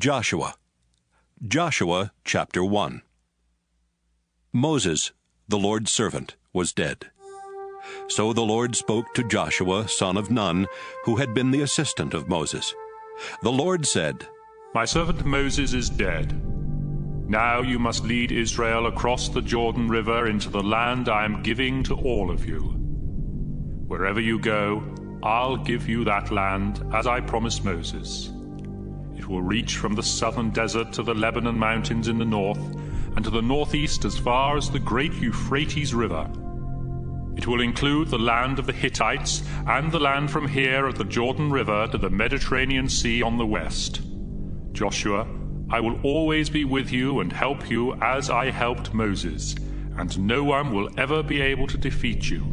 Joshua. Joshua chapter 1. Moses, the Lord's servant, was dead. So the Lord spoke to Joshua, son of Nun, who had been the assistant of Moses. The Lord said, My servant Moses is dead. Now you must lead Israel across the Jordan River into the land I am giving to all of you. Wherever you go, I'll give you that land, as I promised Moses. It will reach from the southern desert to the Lebanon mountains in the north, and to the northeast as far as the great Euphrates River. It will include the land of the Hittites and the land from here at the Jordan River to the Mediterranean Sea on the west. Joshua, I will always be with you and help you as I helped Moses, and no one will ever be able to defeat you.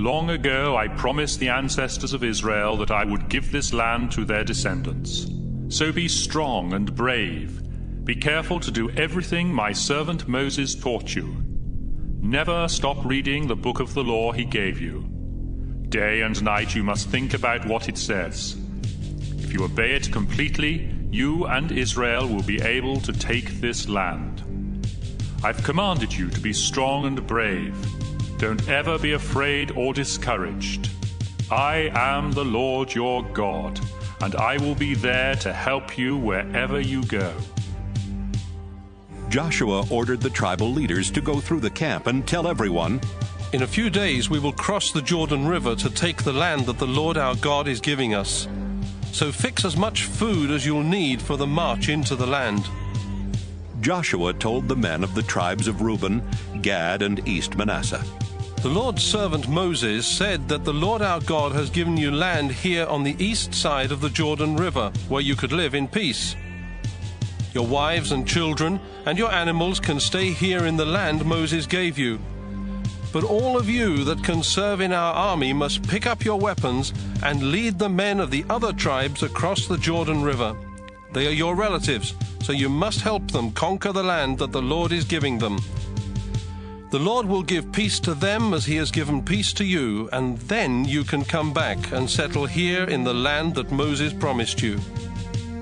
Long ago I promised the ancestors of Israel that I would give this land to their descendants. So be strong and brave. Be careful to do everything my servant Moses taught you. Never stop reading the book of the law he gave you. Day and night you must think about what it says. If you obey it completely, you and Israel will be able to take this land. I've commanded you to be strong and brave. Don't ever be afraid or discouraged. I am the Lord your God, and I will be there to help you wherever you go. Joshua ordered the tribal leaders to go through the camp and tell everyone, In a few days we will cross the Jordan River to take the land that the Lord our God is giving us. So fix as much food as you'll need for the march into the land. Joshua told the men of the tribes of Reuben, Gad, and East Manasseh. The Lord's servant Moses said that the Lord our God has given you land here on the east side of the Jordan River, where you could live in peace. Your wives and children and your animals can stay here in the land Moses gave you. But all of you that can serve in our army must pick up your weapons and lead the men of the other tribes across the Jordan River. They are your relatives, so you must help them conquer the land that the Lord is giving them. The Lord will give peace to them as he has given peace to you, and then you can come back and settle here in the land that Moses promised you.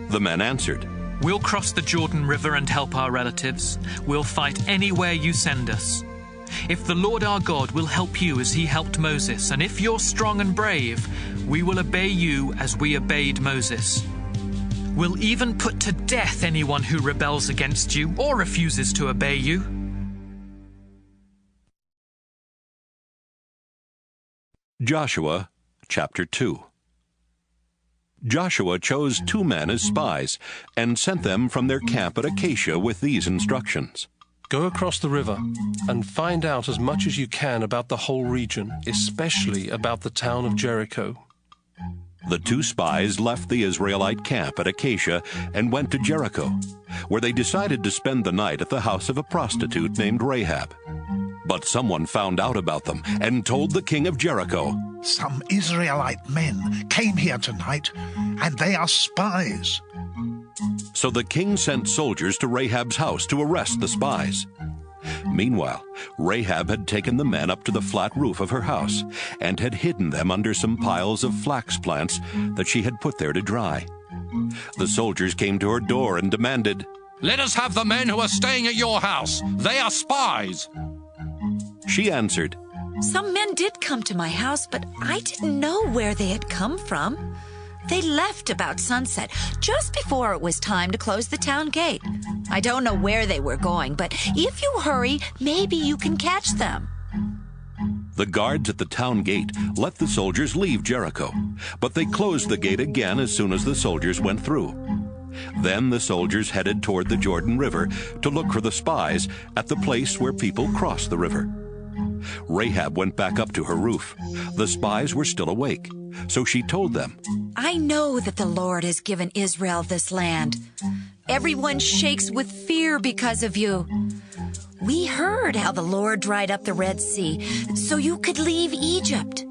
The men answered, We'll cross the Jordan River and help our relatives. We'll fight anywhere you send us. If the Lord our God will help you as he helped Moses, and if you're strong and brave, we will obey you as we obeyed Moses. We'll even put to death anyone who rebels against you or refuses to obey you. Joshua chapter 2 Joshua chose two men as spies and sent them from their camp at Acacia with these instructions. Go across the river and find out as much as you can about the whole region, especially about the town of Jericho. The two spies left the Israelite camp at Acacia and went to Jericho, where they decided to spend the night at the house of a prostitute named Rahab. But someone found out about them and told the king of Jericho. Some Israelite men came here tonight, and they are spies. So the king sent soldiers to Rahab's house to arrest the spies. Meanwhile, Rahab had taken the men up to the flat roof of her house and had hidden them under some piles of flax plants that she had put there to dry. The soldiers came to her door and demanded, Let us have the men who are staying at your house. They are spies. She answered, Some men did come to my house, but I didn't know where they had come from. They left about sunset, just before it was time to close the town gate. I don't know where they were going, but if you hurry, maybe you can catch them. The guards at the town gate let the soldiers leave Jericho, but they closed the gate again as soon as the soldiers went through. Then the soldiers headed toward the Jordan River to look for the spies at the place where people cross the river. Rahab went back up to her roof. The spies were still awake, so she told them, I know that the Lord has given Israel this land. Everyone shakes with fear because of you. We heard how the Lord dried up the Red Sea so you could leave Egypt.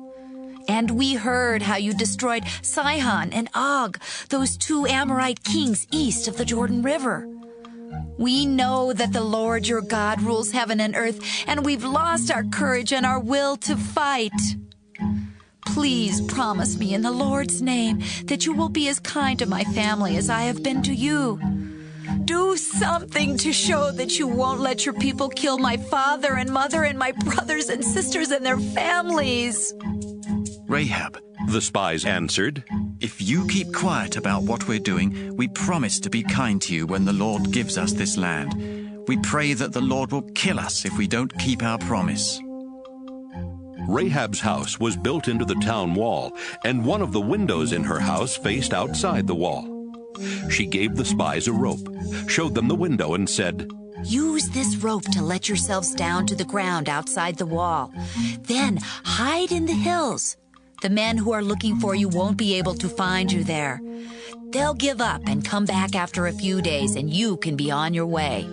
And we heard how you destroyed Sihon and Og, those two Amorite kings east of the Jordan River. We know that the Lord your God rules heaven and earth, and we've lost our courage and our will to fight. please promise me in the Lord's name that you will be as kind to my family as I have been to you. Do something to show that you won't let your people kill my father and mother and my brothers and sisters and their families. Rahab, The spies answered, if you keep quiet about what we're doing, we promise to be kind to you when the Lord gives us this land. We pray that the Lord will kill us if we don't keep our promise. Rahab's house was built into the town wall, and one of the windows in her house faced outside the wall. She gave the spies a rope, showed them the window, and said, Use this rope to let yourselves down to the ground outside the wall. Then hide in the hills. The men who are looking for you won't be able to find you there. They'll give up and come back after a few days, and you can be on your way.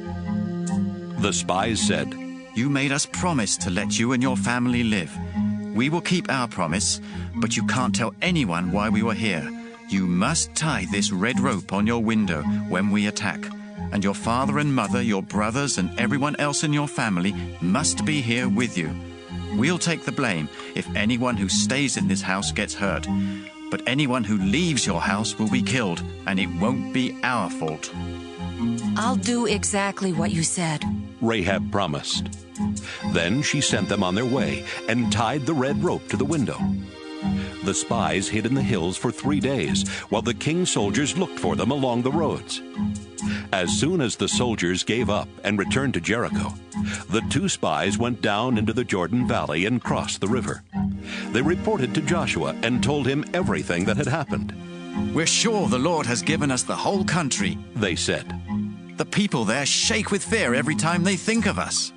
The spies said, You made us promise to let you and your family live. We will keep our promise, but you can't tell anyone why we were here. You must tie this red rope on your window when we attack. And your father and mother, your brothers, and everyone else in your family must be here with you. We'll take the blame if anyone who stays in this house gets hurt. But anyone who leaves your house will be killed, and it won't be our fault. I'll do exactly what you said. Rahab promised. Then she sent them on their way and tied the red rope to the window. The spies hid in the hills for three days while the king's soldiers looked for them along the roads. As soon as the soldiers gave up and returned to Jericho, the two spies went down into the Jordan Valley and crossed the river. They reported to Joshua and told him everything that had happened. We're sure the Lord has given us the whole country. They said, The people there shake with fear every time they think of us.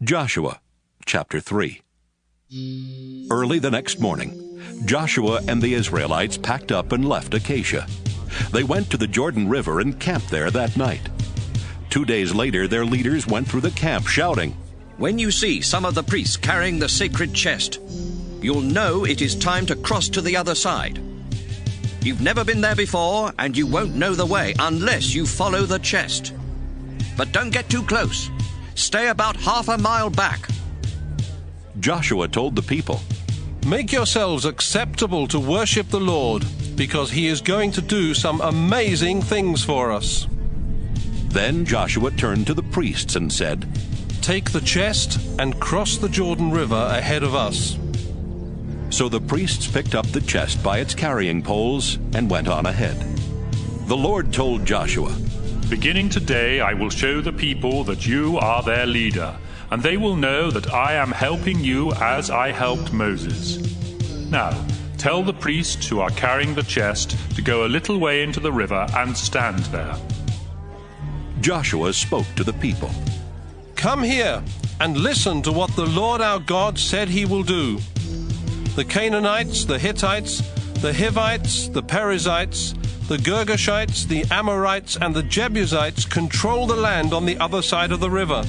Joshua chapter 3 Early the next morning, Joshua and the Israelites packed up and left Acacia. They went to the Jordan River and camped there that night. Two days later, their leaders went through the camp shouting, When you see some of the priests carrying the sacred chest, you'll know it is time to cross to the other side. You've never been there before, and you won't know the way unless you follow the chest. But don't get too close. Stay about half a mile back. Joshua told the people, Make yourselves acceptable to worship the Lord, because he is going to do some amazing things for us. Then Joshua turned to the priests and said, Take the chest and cross the Jordan River ahead of us. So the priests picked up the chest by its carrying poles and went on ahead. The Lord told Joshua, Beginning today, I will show the people that you are their leader, and they will know that I am helping you as I helped Moses. Now, tell the priests who are carrying the chest to go a little way into the river and stand there. Joshua spoke to the people. Come here and listen to what the Lord our God said he will do. The Canaanites, the Hittites, the Hivites, the Perizzites, the Girgashites, the Amorites, and the Jebusites control the land on the other side of the river.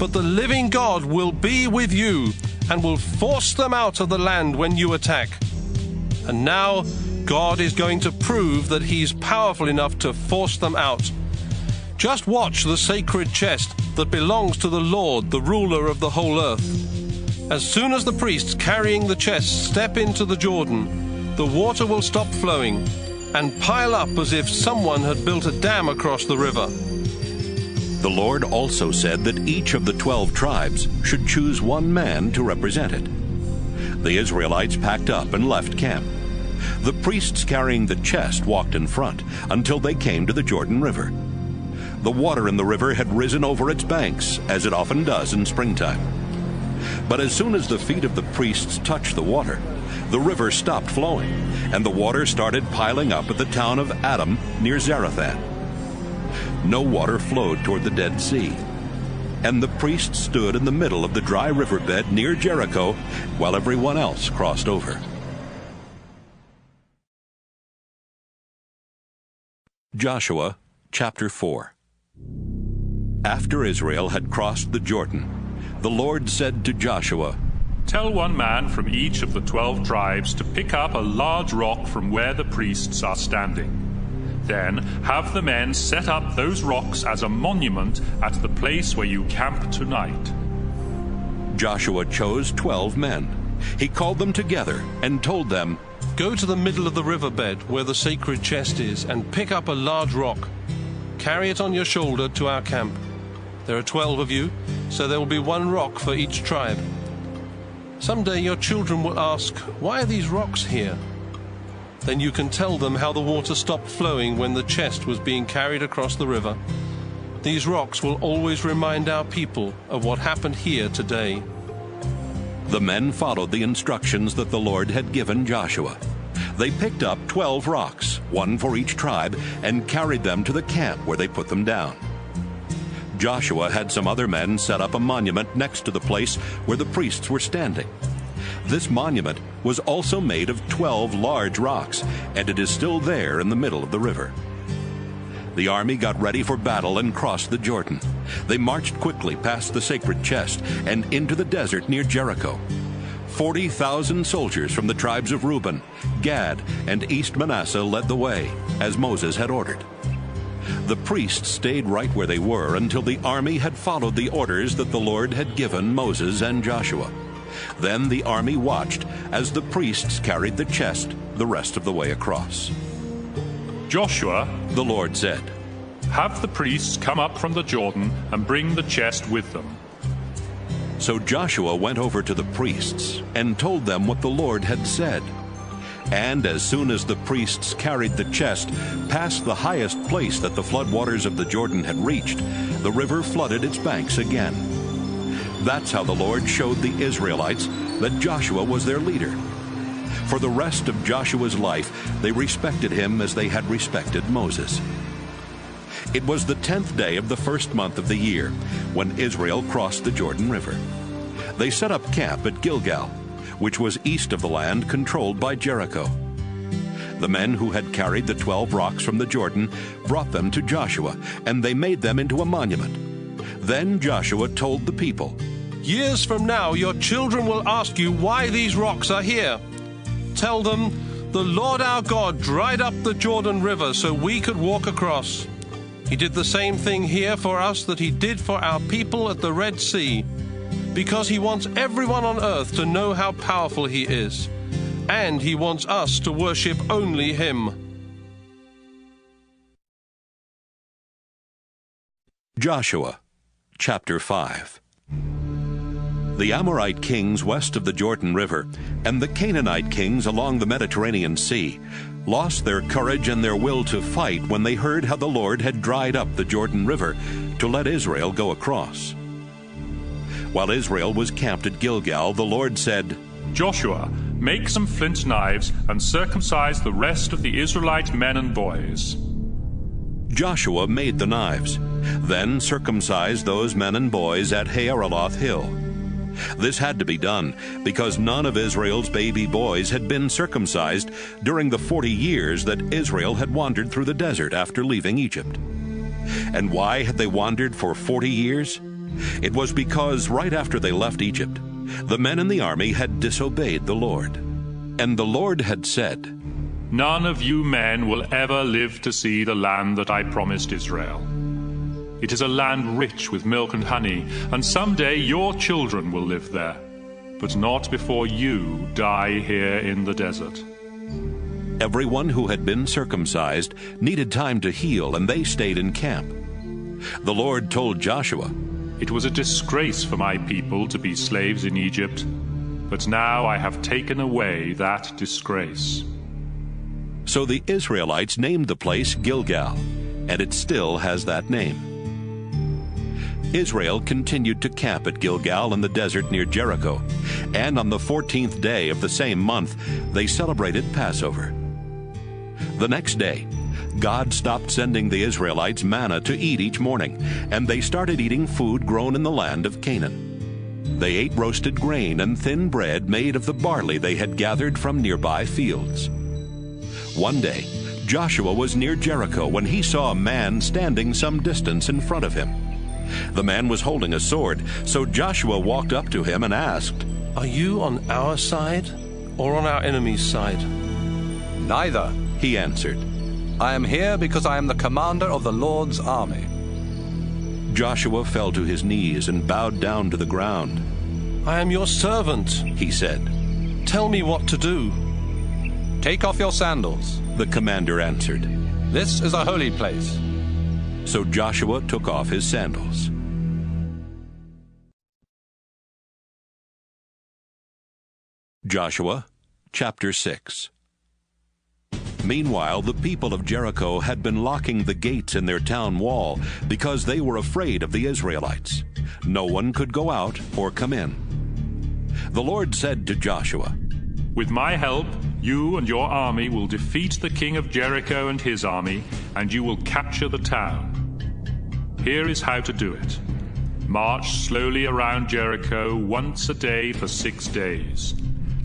But the living God will be with you and will force them out of the land when you attack. And now God is going to prove that He's powerful enough to force them out. Just watch the sacred chest that belongs to the Lord, the ruler of the whole earth. As soon as the priests carrying the chest step into the Jordan, the water will stop flowing and pile up as if someone had built a dam across the river. The Lord also said that each of the twelve tribes should choose one man to represent it. The Israelites packed up and left camp. The priests carrying the chest walked in front until they came to the Jordan River. The water in the river had risen over its banks, as it often does in springtime. But as soon as the feet of the priests touched the water, the river stopped flowing, and the water started piling up at the town of Adam near Zarethan. No water flowed toward the Dead Sea. And the priests stood in the middle of the dry riverbed near Jericho while everyone else crossed over. Joshua chapter 4 After Israel had crossed the Jordan, the Lord said to Joshua, Tell one man from each of the twelve tribes to pick up a large rock from where the priests are standing. Then have the men set up those rocks as a monument at the place where you camp tonight. Joshua chose twelve men. He called them together and told them, Go to the middle of the riverbed where the sacred chest is and pick up a large rock. Carry it on your shoulder to our camp. There are twelve of you, so there will be one rock for each tribe. Someday your children will ask, Why are these rocks here? Then you can tell them how the water stopped flowing when the chest was being carried across the river. These rocks will always remind our people of what happened here today. The men followed the instructions that the Lord had given Joshua. They picked up twelve rocks, one for each tribe, and carried them to the camp where they put them down. Joshua had some other men set up a monument next to the place where the priests were standing. This monument was also made of twelve large rocks, and it is still there in the middle of the river. The army got ready for battle and crossed the Jordan. They marched quickly past the sacred chest and into the desert near Jericho. 40,000 soldiers from the tribes of Reuben, Gad, and East Manasseh led the way, as Moses had ordered. The priests stayed right where they were until the army had followed the orders that the Lord had given Moses and Joshua. Then the army watched as the priests carried the chest the rest of the way across. Joshua, The Lord said, have the priests come up from the Jordan and bring the chest with them. So Joshua went over to the priests and told them what the Lord had said. And as soon as the priests carried the chest past the highest place that the floodwaters of the Jordan had reached, the river flooded its banks again. That's how the Lord showed the Israelites that Joshua was their leader. For the rest of Joshua's life, they respected him as they had respected Moses. It was the tenth day of the first month of the year when Israel crossed the Jordan River. They set up camp at Gilgal, which was east of the land controlled by Jericho. The men who had carried the twelve rocks from the Jordan brought them to Joshua, and they made them into a monument. Then Joshua told the people, Years from now, your children will ask you why these rocks are here. Tell them, the Lord our God dried up the Jordan River so we could walk across. He did the same thing here for us that he did for our people at the Red Sea, because he wants everyone on earth to know how powerful he is, and he wants us to worship only him. Joshua chapter 5 The Amorite kings west of the Jordan River and the Canaanite kings along the Mediterranean Sea lost their courage and their will to fight when they heard how the Lord had dried up the Jordan River to let Israel go across. While Israel was camped at Gilgal, the Lord said, Joshua, make some flint knives and circumcise the rest of the Israelite men and boys. Joshua made the knives, then circumcised those men and boys at Haaraloth Hill. This had to be done because none of Israel's baby boys had been circumcised during the 40 years that Israel had wandered through the desert after leaving Egypt. And why had they wandered for 40 years? It was because right after they left Egypt, the men in the army had disobeyed the Lord. And the Lord had said, None of you men will ever live to see the land that I promised Israel. It is a land rich with milk and honey, and someday your children will live there, but not before you die here in the desert. Everyone who had been circumcised needed time to heal, and they stayed in camp. The Lord told Joshua, It was a disgrace for my people to be slaves in Egypt, but now I have taken away that disgrace. So the Israelites named the place Gilgal, and it still has that name. Israel continued to camp at Gilgal in the desert near Jericho, and on the 14th day of the same month, they celebrated Passover. The next day, God stopped sending the Israelites manna to eat each morning, and they started eating food grown in the land of Canaan. They ate roasted grain and thin bread made of the barley they had gathered from nearby fields. One day, Joshua was near Jericho when he saw a man standing some distance in front of him. The man was holding a sword, so Joshua walked up to him and asked, Are you on our side or on our enemy's side? Neither. He answered. I am here because I am the commander of the Lord's army. Joshua fell to his knees and bowed down to the ground. I am your servant, he said. Tell me what to do. Take off your sandals, the commander answered. This is a holy place. So Joshua took off his sandals. Joshua chapter 6 Meanwhile, the people of Jericho had been locking the gates in their town wall because they were afraid of the Israelites. No one could go out or come in. The Lord said to Joshua, With my help, you and your army will defeat the king of Jericho and his army, and you will capture the town. Here is how to do it march slowly around Jericho once a day for six days.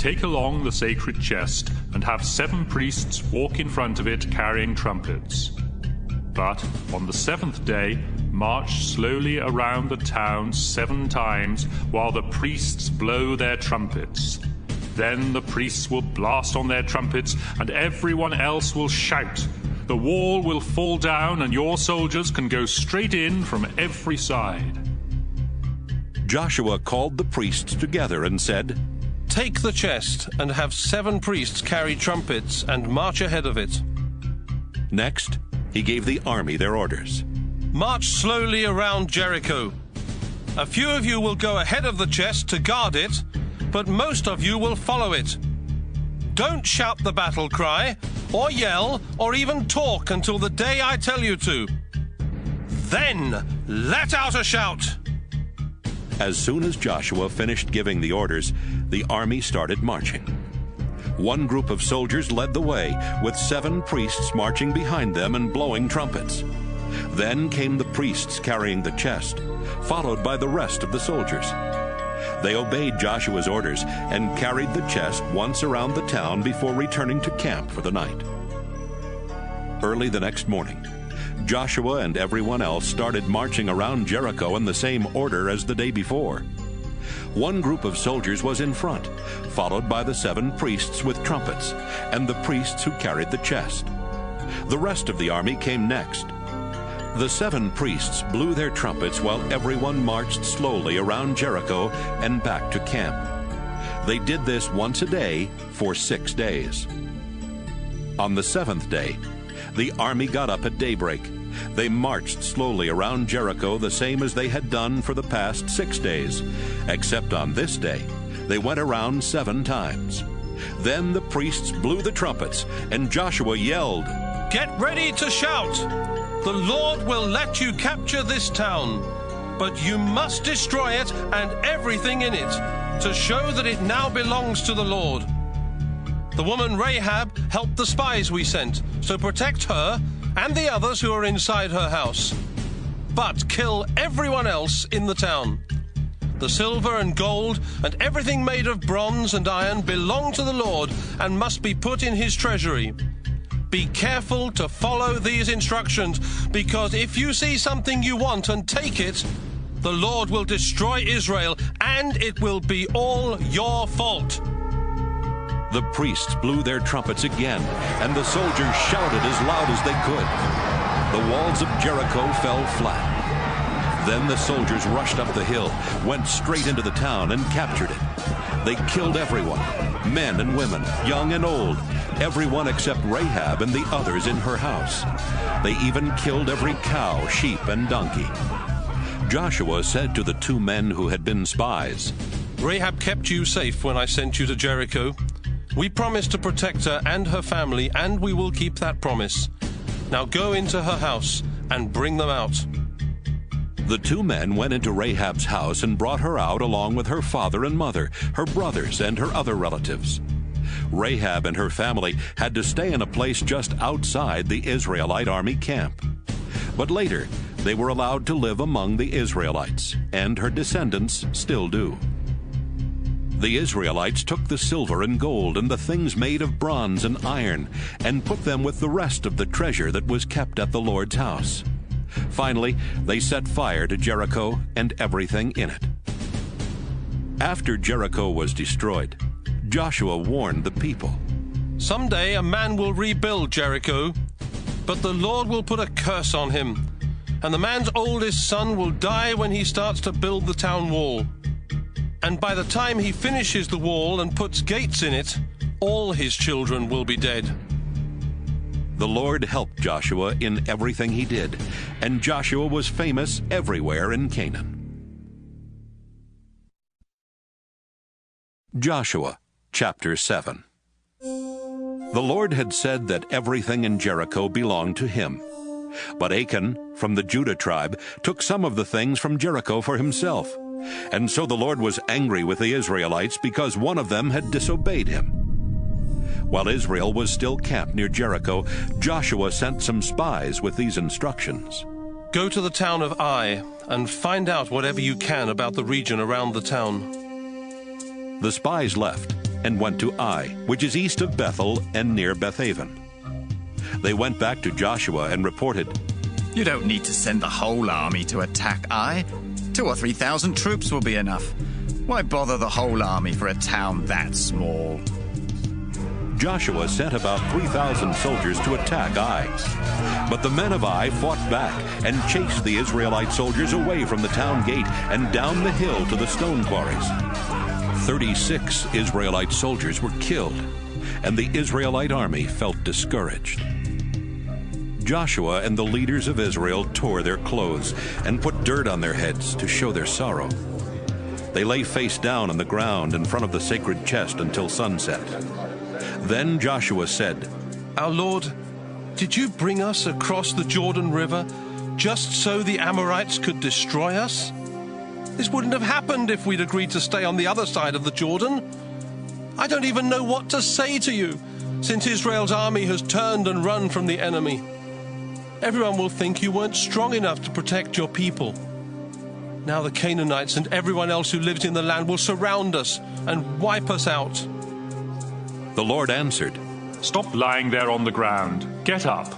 Take along the sacred chest and have seven priests walk in front of it carrying trumpets. But on the seventh day, march slowly around the town seven times while the priests blow their trumpets. Then the priests will blast on their trumpets, and everyone else will shout. The wall will fall down, and your soldiers can go straight in from every side. Joshua called the priests together and said, Take the chest and have seven priests carry trumpets and march ahead of it. Next, he gave the army their orders. March slowly around Jericho. A few of you will go ahead of the chest to guard it, but most of you will follow it. Don't shout the battle cry, or yell, or even talk until the day I tell you to. Then let out a shout. As soon as Joshua finished giving the orders, the army started marching. One group of soldiers led the way, with seven priests marching behind them and blowing trumpets. Then came the priests carrying the chest, followed by the rest of the soldiers. They obeyed Joshua's orders and carried the chest once around the town before returning to camp for the night. Early the next morning, Joshua and everyone else started marching around Jericho in the same order as the day before. One group of soldiers was in front, followed by the seven priests with trumpets, and the priests who carried the chest. The rest of the army came next. The seven priests blew their trumpets while everyone marched slowly around Jericho and back to camp. They did this once a day for six days. On the seventh day, the army got up at daybreak. They marched slowly around Jericho the same as they had done for the past six days, except on this day, they went around seven times. Then the priests blew the trumpets, and Joshua yelled, Get ready to shout! The Lord will let you capture this town, but you must destroy it and everything in it, to show that it now belongs to the Lord. The woman Rahab helped the spies we sent, so protect her and the others who are inside her house. But kill everyone else in the town. The silver and gold and everything made of bronze and iron belong to the Lord and must be put in his treasury. Be careful to follow these instructions, because if you see something you want and take it, the Lord will destroy Israel, and it will be all your fault. The priests blew their trumpets again, and the soldiers shouted as loud as they could. The walls of Jericho fell flat. Then the soldiers rushed up the hill, went straight into the town, and captured it. They killed everyone men and women, young and old, everyone except Rahab and the others in her house. They even killed every cow, sheep, and donkey. Joshua said to the two men who had been spies, Rahab kept you safe when I sent you to Jericho. We promised to protect her and her family, and we will keep that promise. Now go into her house and bring them out. The two men went into Rahab's house and brought her out along with her father and mother, her brothers, and her other relatives. Rahab and her family had to stay in a place just outside the Israelite army camp. But later, they were allowed to live among the Israelites, and her descendants still do. The Israelites took the silver and gold and the things made of bronze and iron and put them with the rest of the treasure that was kept at the Lord's house. Finally, they set fire to Jericho and everything in it. After Jericho was destroyed, Joshua warned the people. Someday a man will rebuild Jericho, but the Lord will put a curse on him, and the man's oldest son will die when he starts to build the town wall. And by the time he finishes the wall and puts gates in it, all his children will be dead. The Lord helped Joshua in everything he did, and Joshua was famous everywhere in Canaan. Joshua chapter 7 The Lord had said that everything in Jericho belonged to him. But Achan, from the Judah tribe, took some of the things from Jericho for himself. And so the Lord was angry with the Israelites because one of them had disobeyed him. While Israel was still camped near Jericho, Joshua sent some spies with these instructions Go to the town of Ai and find out whatever you can about the region around the town. The spies left and went to Ai, which is east of Bethel and near Bethaven. They went back to Joshua and reported, You don't need to send the whole army to attack Ai. Two or three thousand troops will be enough. Why bother the whole army for a town that small? Joshua sent about 3,000 soldiers to attack Ai. But the men of Ai fought back and chased the Israelite soldiers away from the town gate and down the hill to the stone quarries. 36 Israelite soldiers were killed, and the Israelite army felt discouraged. Joshua and the leaders of Israel tore their clothes and put dirt on their heads to show their sorrow. They lay face down on the ground in front of the sacred chest until sunset. Then Joshua said, Our Lord, did you bring us across the Jordan River just so the Amorites could destroy us? This wouldn't have happened if we'd agreed to stay on the other side of the Jordan. I don't even know what to say to you, since Israel's army has turned and run from the enemy. Everyone will think you weren't strong enough to protect your people. Now the Canaanites and everyone else who lives in the land will surround us and wipe us out. The Lord answered, Stop lying there on the ground. Get up.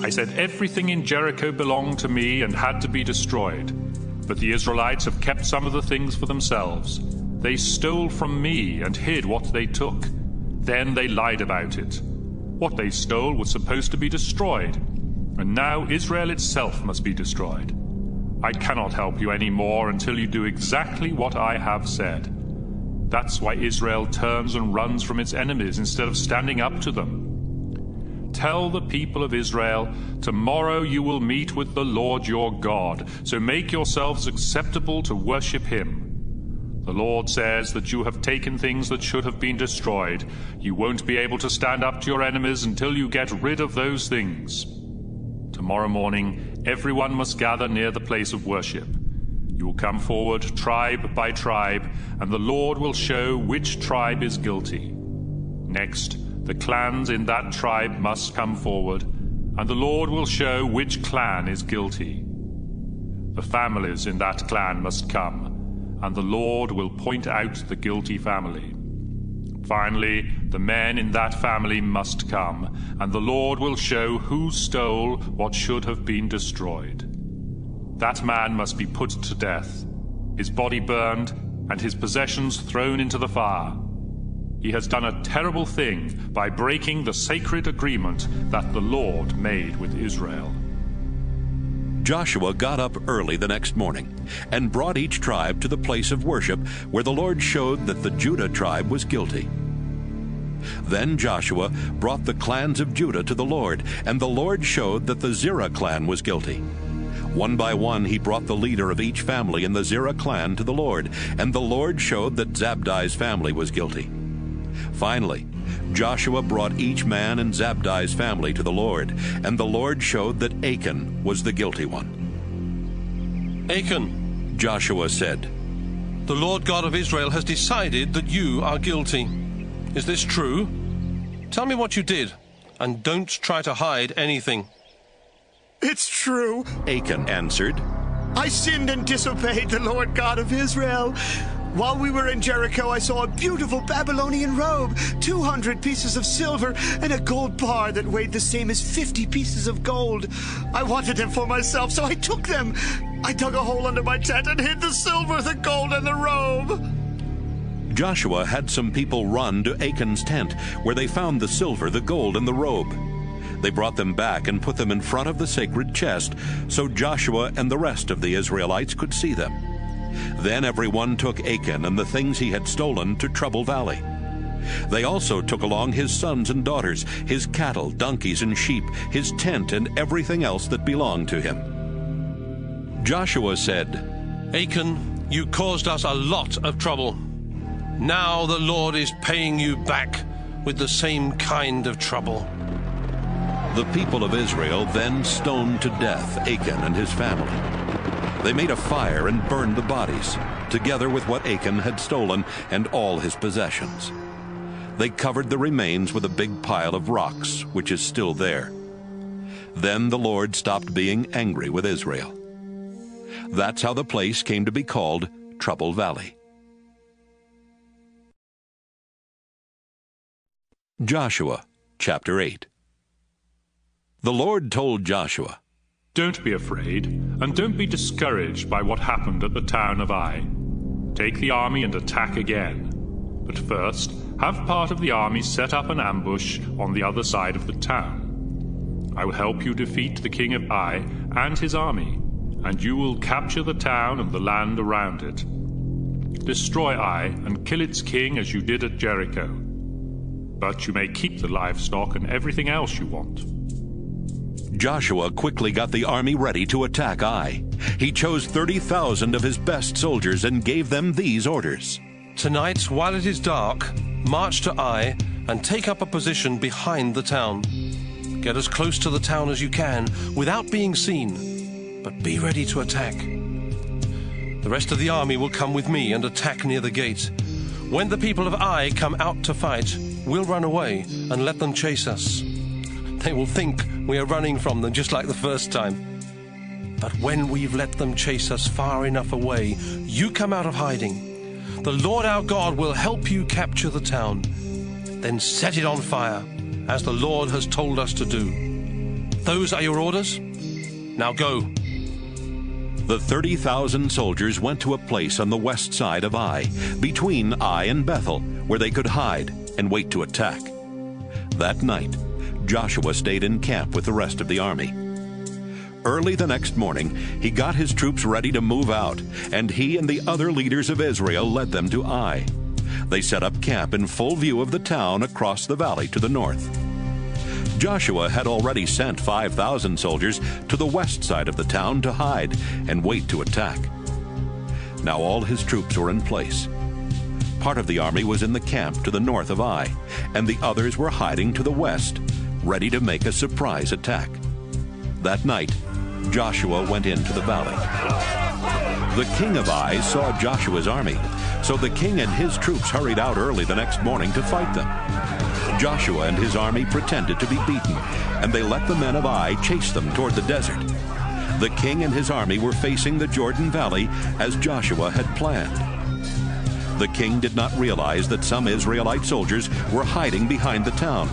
I said everything in Jericho belonged to me and had to be destroyed. But the Israelites have kept some of the things for themselves. They stole from me and hid what they took. Then they lied about it. What they stole was supposed to be destroyed, and now Israel itself must be destroyed. I cannot help you any more until you do exactly what I have said. That's why Israel turns and runs from its enemies instead of standing up to them. Tell the people of Israel, Tomorrow you will meet with the Lord your God, so make yourselves acceptable to worship him. The Lord says that you have taken things that should have been destroyed. You won't be able to stand up to your enemies until you get rid of those things. Tomorrow morning, everyone must gather near the place of worship. You will come forward tribe by tribe, and the Lord will show which tribe is guilty. Next, the clans in that tribe must come forward, and the Lord will show which clan is guilty. The families in that clan must come, and the Lord will point out the guilty family. Finally, the men in that family must come, and the Lord will show who stole what should have been destroyed. That man must be put to death, his body burned, and his possessions thrown into the fire. He has done a terrible thing by breaking the sacred agreement that the Lord made with Israel. Joshua got up early the next morning and brought each tribe to the place of worship where the Lord showed that the Judah tribe was guilty. Then Joshua brought the clans of Judah to the Lord, and the Lord showed that the Zerah clan was guilty. One by one he brought the leader of each family in the Zerah clan to the Lord, and the Lord showed that Zabdi's family was guilty. Finally, Joshua brought each man in Zabdi's family to the Lord, and the Lord showed that Achan was the guilty one. Achan, Joshua said, the Lord God of Israel has decided that you are guilty. Is this true? Tell me what you did, and don't try to hide anything. It's true. Achan answered, I sinned and disobeyed the Lord God of Israel. While we were in Jericho, I saw a beautiful Babylonian robe, 200 pieces of silver, and a gold bar that weighed the same as 50 pieces of gold. I wanted them for myself, so I took them. I dug a hole under my tent and hid the silver, the gold, and the robe. Joshua had some people run to Achan's tent, where they found the silver, the gold, and the robe. They brought them back and put them in front of the sacred chest, so Joshua and the rest of the Israelites could see them. Then everyone took Achan and the things he had stolen to Trouble Valley. They also took along his sons and daughters, his cattle, donkeys, and sheep, his tent, and everything else that belonged to him. Joshua said, Achan, you caused us a lot of trouble. Now the Lord is paying you back with the same kind of trouble. The people of Israel then stoned to death Achan and his family. They made a fire and burned the bodies, together with what Achan had stolen and all his possessions. They covered the remains with a big pile of rocks, which is still there. Then the Lord stopped being angry with Israel. That's how the place came to be called Trouble Valley. Joshua chapter 8 The Lord told Joshua, Don't be afraid, and don't be discouraged by what happened at the town of Ai. Take the army and attack again. But first, have part of the army set up an ambush on the other side of the town. I will help you defeat the king of Ai and his army, and you will capture the town and the land around it. Destroy Ai and kill its king as you did at Jericho. But you may keep the livestock and everything else you want. Joshua quickly got the army ready to attack Ai. He chose 30,000 of his best soldiers and gave them these orders. Tonight, while it is dark, march to Ai and take up a position behind the town. Get as close to the town as you can without being seen, but be ready to attack. The rest of the army will come with me and attack near the gate. When the people of Ai come out to fight, we'll run away and let them chase us. They will think we are running from them just like the first time. But when we've let them chase us far enough away, you come out of hiding. The Lord our God will help you capture the town. Then set it on fire, as the Lord has told us to do. Those are your orders? Now go. The 30,000 soldiers went to a place on the west side of Ai, between Ai and Bethel, where they could hide and wait to attack. That night, Joshua stayed in camp with the rest of the army. Early the next morning, he got his troops ready to move out, and he and the other leaders of Israel led them to Ai. They set up camp in full view of the town across the valley to the north. Joshua had already sent 5,000 soldiers to the west side of the town to hide and wait to attack. Now all his troops were in place. Part of the army was in the camp to the north of Ai, and the others were hiding to the west, ready to make a surprise attack. That night, Joshua went into the valley. The king of Ai saw Joshua's army, so the king and his troops hurried out early the next morning to fight them. Joshua and his army pretended to be beaten, and they let the men of Ai chase them toward the desert. The king and his army were facing the Jordan Valley as Joshua had planned. The king did not realize that some Israelite soldiers were hiding behind the town.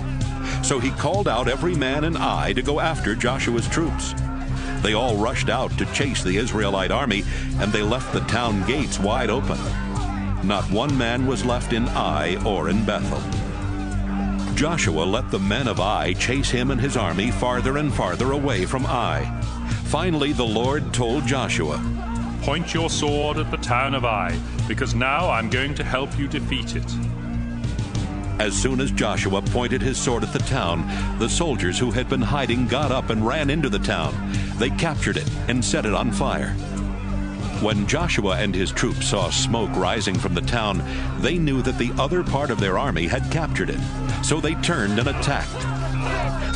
So he called out every man in Ai to go after Joshua's troops. They all rushed out to chase the Israelite army, and they left the town gates wide open. Not one man was left in Ai or in Bethel. Joshua let the men of Ai chase him and his army farther and farther away from Ai. Finally, the Lord told Joshua, Point your sword at the town of Ai, because now I'm going to help you defeat it. As soon as Joshua pointed his sword at the town, the soldiers who had been hiding got up and ran into the town. They captured it and set it on fire. When Joshua and his troops saw smoke rising from the town, they knew that the other part of their army had captured it. So they turned and attacked.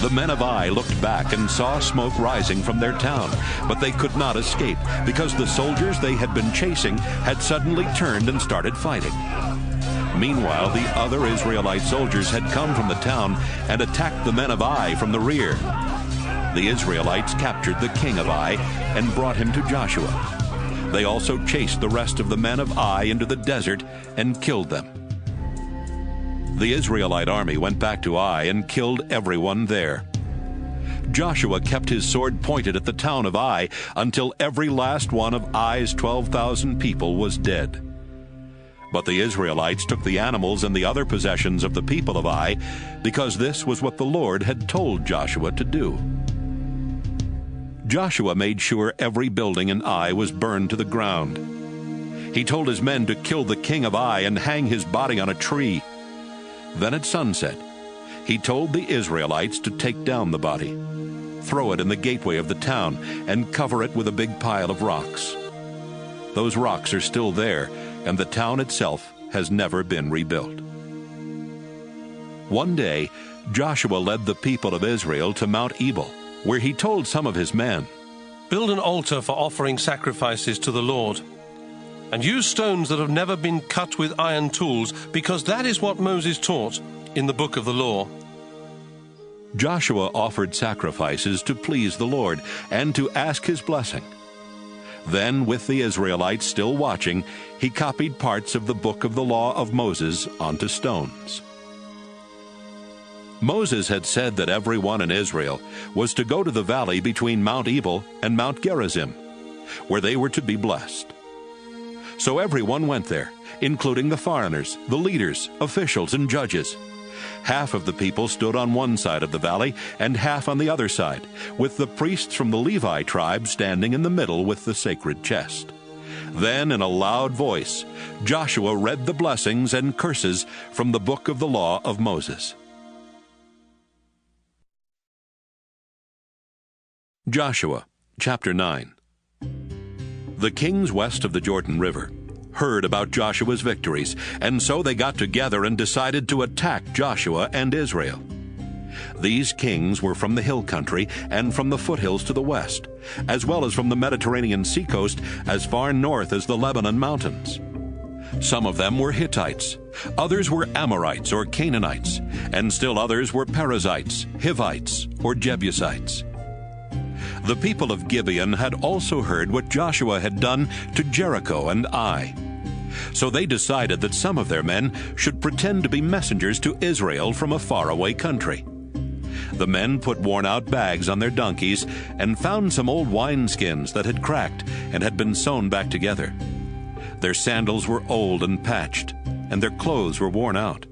The men of Ai looked back and saw smoke rising from their town, but they could not escape because the soldiers they had been chasing had suddenly turned and started fighting. Meanwhile, the other Israelite soldiers had come from the town and attacked the men of Ai from the rear. The Israelites captured the king of Ai and brought him to Joshua. They also chased the rest of the men of Ai into the desert and killed them. The Israelite army went back to Ai and killed everyone there. Joshua kept his sword pointed at the town of Ai until every last one of Ai's 12,000 people was dead. But the Israelites took the animals and the other possessions of the people of Ai because this was what the Lord had told Joshua to do. Joshua made sure every building in Ai was burned to the ground. He told his men to kill the king of Ai and hang his body on a tree. Then at sunset, he told the Israelites to take down the body, throw it in the gateway of the town, and cover it with a big pile of rocks. Those rocks are still there, and the town itself has never been rebuilt. One day, Joshua led the people of Israel to Mount Ebal, where he told some of his men, Build an altar for offering sacrifices to the Lord and use stones that have never been cut with iron tools, because that is what Moses taught in the book of the law. Joshua offered sacrifices to please the Lord and to ask his blessing. Then, with the Israelites still watching, he copied parts of the book of the law of Moses onto stones. Moses had said that everyone in Israel was to go to the valley between Mount Ebal and Mount Gerizim, where they were to be blessed. So everyone went there, including the foreigners, the leaders, officials, and judges. Half of the people stood on one side of the valley and half on the other side, with the priests from the Levi tribe standing in the middle with the sacred chest. Then, in a loud voice, Joshua read the blessings and curses from the book of the law of Moses. Joshua chapter 9 the kings west of the Jordan River heard about Joshua's victories, and so they got together and decided to attack Joshua and Israel. These kings were from the hill country and from the foothills to the west, as well as from the Mediterranean seacoast as far north as the Lebanon mountains. Some of them were Hittites, others were Amorites or Canaanites, and still others were Perizzites, Hivites, or Jebusites. The people of Gibeon had also heard what Joshua had done to Jericho and Ai. So they decided that some of their men should pretend to be messengers to Israel from a faraway country. The men put worn out bags on their donkeys and found some old wineskins that had cracked and had been sewn back together. Their sandals were old and patched, and their clothes were worn out.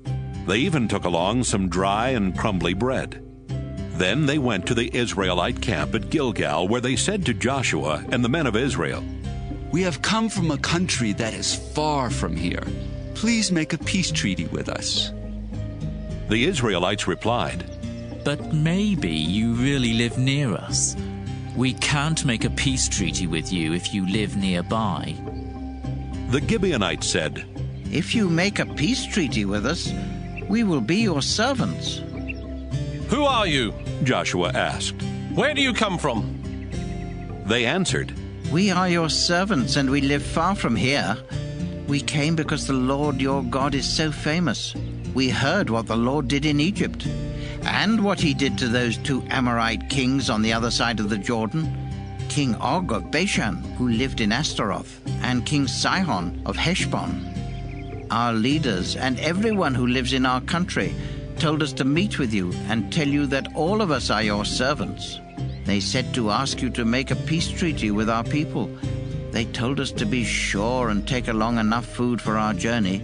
They even took along some dry and crumbly bread. Then they went to the Israelite camp at Gilgal, where they said to Joshua and the men of Israel, We have come from a country that is far from here. Please make a peace treaty with us. The Israelites replied, But maybe you really live near us. We can't make a peace treaty with you if you live nearby. The Gibeonites said, If you make a peace treaty with us, we will be your servants. Who are you? Joshua asked. Where do you come from? They answered, We are your servants, and we live far from here. We came because the Lord your God is so famous. We heard what the Lord did in Egypt, and what he did to those two Amorite kings on the other side of the Jordan King Og of Bashan, who lived in Ashtaroth, and King Sihon of Heshbon. Our leaders and everyone who lives in our country told us to meet with you and tell you that all of us are your servants. They said to ask you to make a peace treaty with our people. They told us to be sure and take along enough food for our journey.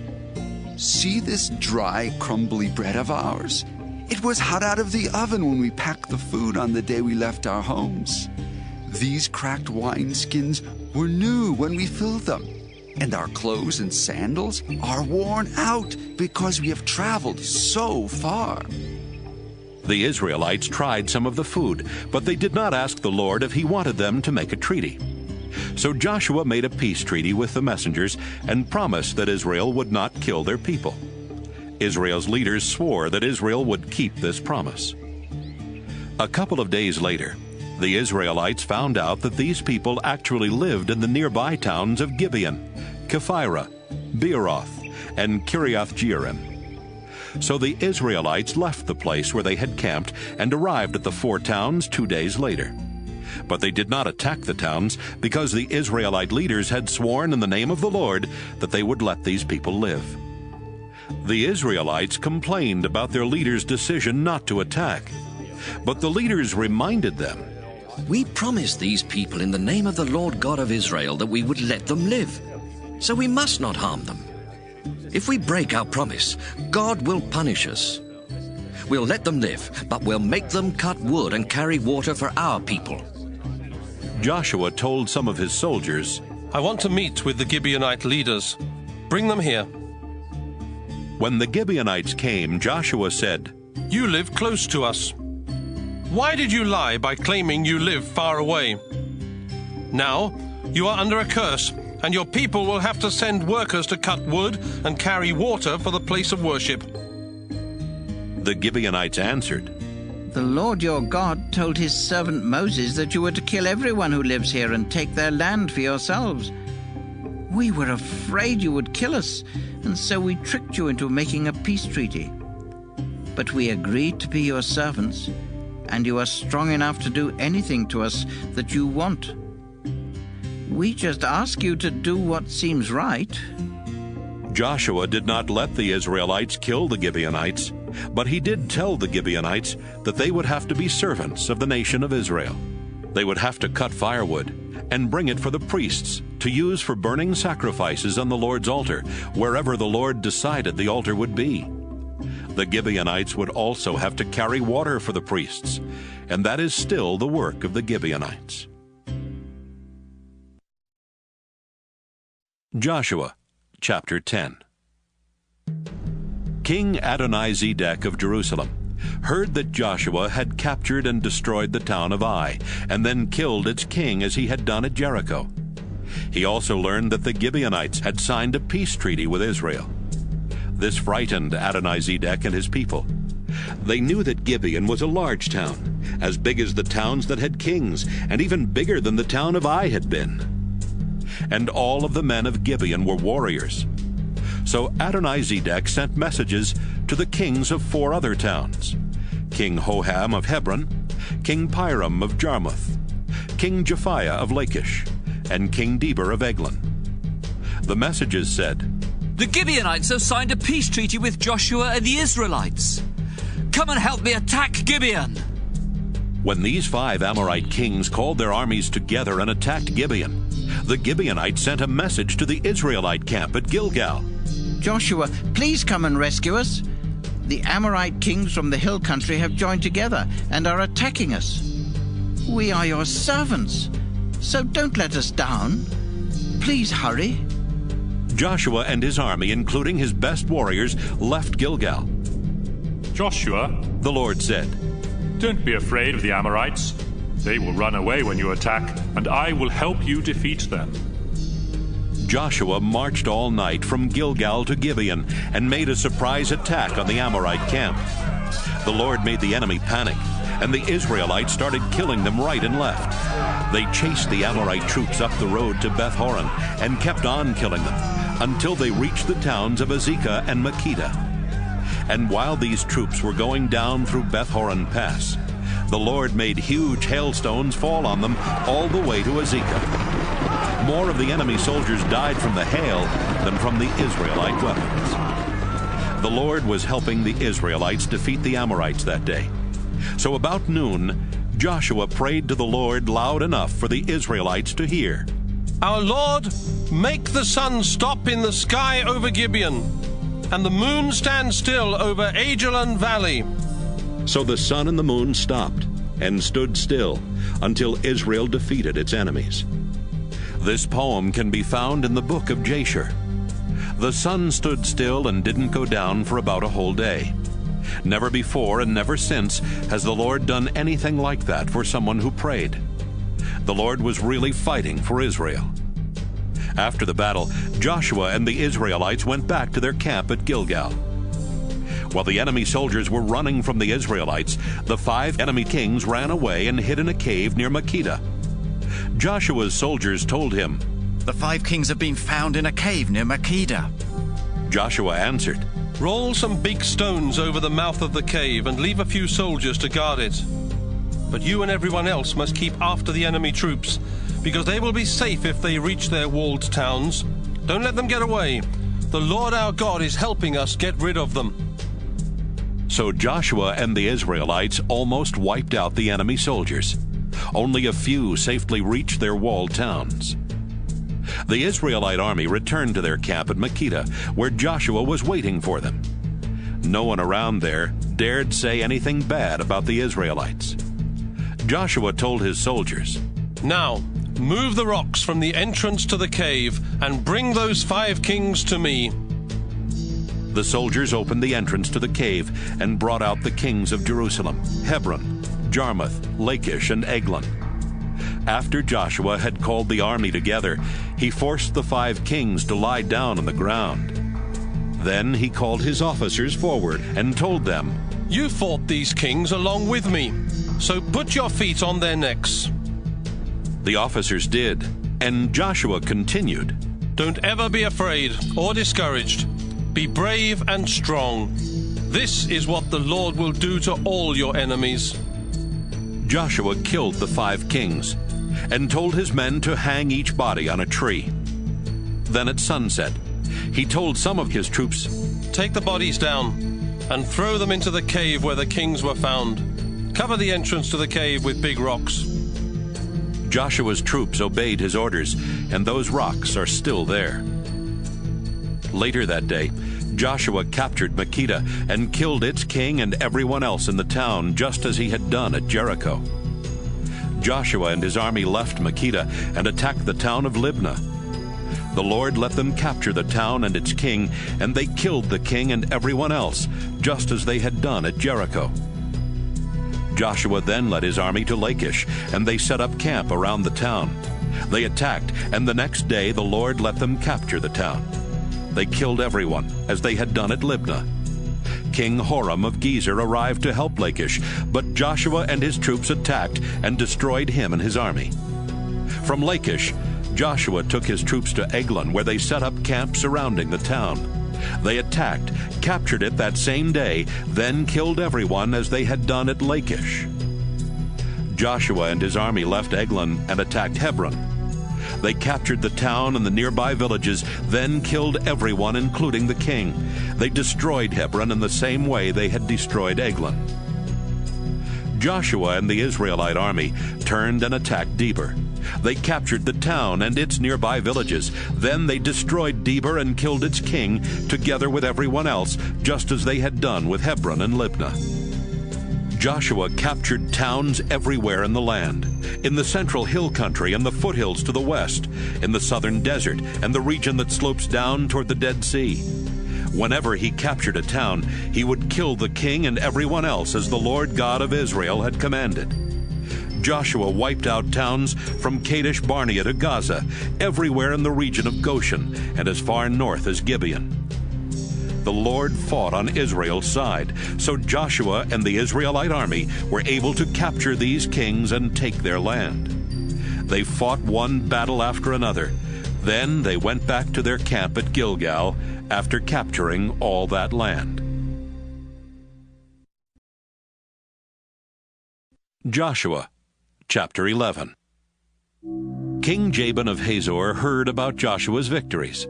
See this dry, crumbly bread of ours? It was hot out of the oven when we packed the food on the day we left our homes. These cracked wineskins were new when we filled them and our clothes and sandals are worn out because we have traveled so far. The Israelites tried some of the food, but they did not ask the Lord if he wanted them to make a treaty. So Joshua made a peace treaty with the messengers and promised that Israel would not kill their people. Israel's leaders swore that Israel would keep this promise. A couple of days later, the Israelites found out that these people actually lived in the nearby towns of Gibeon, Kephirah, Beeroth, and Kiriath Jearim. So the Israelites left the place where they had camped and arrived at the four towns two days later. But they did not attack the towns because the Israelite leaders had sworn in the name of the Lord that they would let these people live. The Israelites complained about their leaders' decision not to attack. But the leaders reminded them We promised these people in the name of the Lord God of Israel that we would let them live. So we must not harm them. If we break our promise, God will punish us. We'll let them live, but we'll make them cut wood and carry water for our people. Joshua told some of his soldiers, I want to meet with the Gibeonite leaders. Bring them here. When the Gibeonites came, Joshua said, You live close to us. Why did you lie by claiming you live far away? Now, you are under a curse, and your people will have to send workers to cut wood and carry water for the place of worship. The Gibeonites answered, The Lord your God told his servant Moses that you were to kill everyone who lives here and take their land for yourselves. We were afraid you would kill us, and so we tricked you into making a peace treaty. But we agreed to be your servants, and you are strong enough to do anything to us that you want. We just ask you to do what seems right. Joshua did not let the Israelites kill the Gibeonites, but he did tell the Gibeonites that they would have to be servants of the nation of Israel. They would have to cut firewood and bring it for the priests to use for burning sacrifices on the Lord's altar, wherever the Lord decided the altar would be. The Gibeonites would also have to carry water for the priests, and that is still the work of the Gibeonites. Joshua chapter 10 King Adonizedek of Jerusalem heard that Joshua had captured and destroyed the town of Ai, and then killed its king as he had done at Jericho. He also learned that the Gibeonites had signed a peace treaty with Israel. This frightened Adonizedek and his people. They knew that Gibeon was a large town, as big as the towns that had kings, and even bigger than the town of Ai had been. And all of the men of Gibeon were warriors. So Adonizedek sent messages to the kings of four other towns King Hoham of Hebron, King Piram of Jarmuth, King Japhiah of Lachish, and King Debir of Eglon. The messages said, The Gibeonites have signed a peace treaty with Joshua and the Israelites. Come and help me attack Gibeon. When these five Amorite kings called their armies together and attacked Gibeon, the Gibeonites sent a message to the Israelite camp at Gilgal. Joshua, please come and rescue us. The Amorite kings from the hill country have joined together and are attacking us. We are your servants, so don't let us down. Please hurry. Joshua and his army, including his best warriors, left Gilgal. Joshua, the Lord said, Don't be afraid of the Amorites. They will run away when you attack, and I will help you defeat them. Joshua marched all night from Gilgal to Gibeon and made a surprise attack on the Amorite camp. The Lord made the enemy panic, and the Israelites started killing them right and left. They chased the Amorite troops up the road to Beth Horon and kept on killing them until they reached the towns of Azekah and Makkedah. And while these troops were going down through Beth Horon Pass, the Lord made huge hailstones fall on them all the way to Azekah. More of the enemy soldiers died from the hail than from the Israelite weapons. The Lord was helping the Israelites defeat the Amorites that day. So about noon, Joshua prayed to the Lord loud enough for the Israelites to hear. Our Lord, make the sun stop in the sky over Gibeon, and the moon stand still over Ajalon Valley. So the sun and the moon stopped and stood still until Israel defeated its enemies. This poem can be found in the book of Jasher. The sun stood still and didn't go down for about a whole day. Never before and never since has the Lord done anything like that for someone who prayed. The Lord was really fighting for Israel. After the battle, Joshua and the Israelites went back to their camp at Gilgal. While the enemy soldiers were running from the Israelites, the five enemy kings ran away and hid in a cave near Makkedah. Joshua's soldiers told him, The five kings have been found in a cave near Makkedah. Joshua answered, Roll some big stones over the mouth of the cave and leave a few soldiers to guard it. But you and everyone else must keep after the enemy troops, because they will be safe if they reach their walled towns. Don't let them get away. The Lord our God is helping us get rid of them. So Joshua and the Israelites almost wiped out the enemy soldiers. Only a few safely reached their walled towns. The Israelite army returned to their camp at Makkedah, where Joshua was waiting for them. No one around there dared say anything bad about the Israelites. Joshua told his soldiers, Now, Move the rocks from the entrance to the cave and bring those five kings to me. The soldiers opened the entrance to the cave and brought out the kings of Jerusalem, Hebron, Jarmuth, Lachish, and Eglon. After Joshua had called the army together, he forced the five kings to lie down on the ground. Then he called his officers forward and told them, You fought these kings along with me, so put your feet on their necks. The officers did, and Joshua continued, Don't ever be afraid or discouraged. Be brave and strong. This is what the Lord will do to all your enemies. Joshua killed the five kings and told his men to hang each body on a tree. Then at sunset, he told some of his troops, Take the bodies down and throw them into the cave where the kings were found. Cover the entrance to the cave with big rocks. Joshua's troops obeyed his orders, and those rocks are still there. Later that day, Joshua captured Makkedah and killed its king and everyone else in the town, just as he had done at Jericho. Joshua and his army left Makkedah and attacked the town of Libnah. The Lord let them capture the town and its king, and they killed the king and everyone else, just as they had done at Jericho. Joshua then led his army to Lachish, and they set up camp around the town. They attacked, and the next day the Lord let them capture the town. They killed everyone, as they had done at Libnah. King Horam of Gezer arrived to help Lachish, but Joshua and his troops attacked and destroyed him and his army. From Lachish, Joshua took his troops to Eglon, where they set up camp surrounding the town. They attacked, captured it that same day, then killed everyone as they had done at Lachish. Joshua and his army left Eglon and attacked Hebron. They captured the town and the nearby villages, then killed everyone, including the king. They destroyed Hebron in the same way they had destroyed Eglon. Joshua and the Israelite army turned and attacked Debir. They captured the town and its nearby villages. Then they destroyed Debir and killed its king, together with everyone else, just as they had done with Hebron and Libnah. Joshua captured towns everywhere in the land, in the central hill country and the foothills to the west, in the southern desert and the region that slopes down toward the Dead Sea. Whenever he captured a town, he would kill the king and everyone else as the Lord God of Israel had commanded. Joshua wiped out towns from Kadesh Barnea to Gaza, everywhere in the region of Goshen, and as far north as Gibeon. The Lord fought on Israel's side, so Joshua and the Israelite army were able to capture these kings and take their land. They fought one battle after another. Then they went back to their camp at Gilgal after capturing all that land. Joshua chapter 11 King Jabin of Hazor heard about Joshua's victories.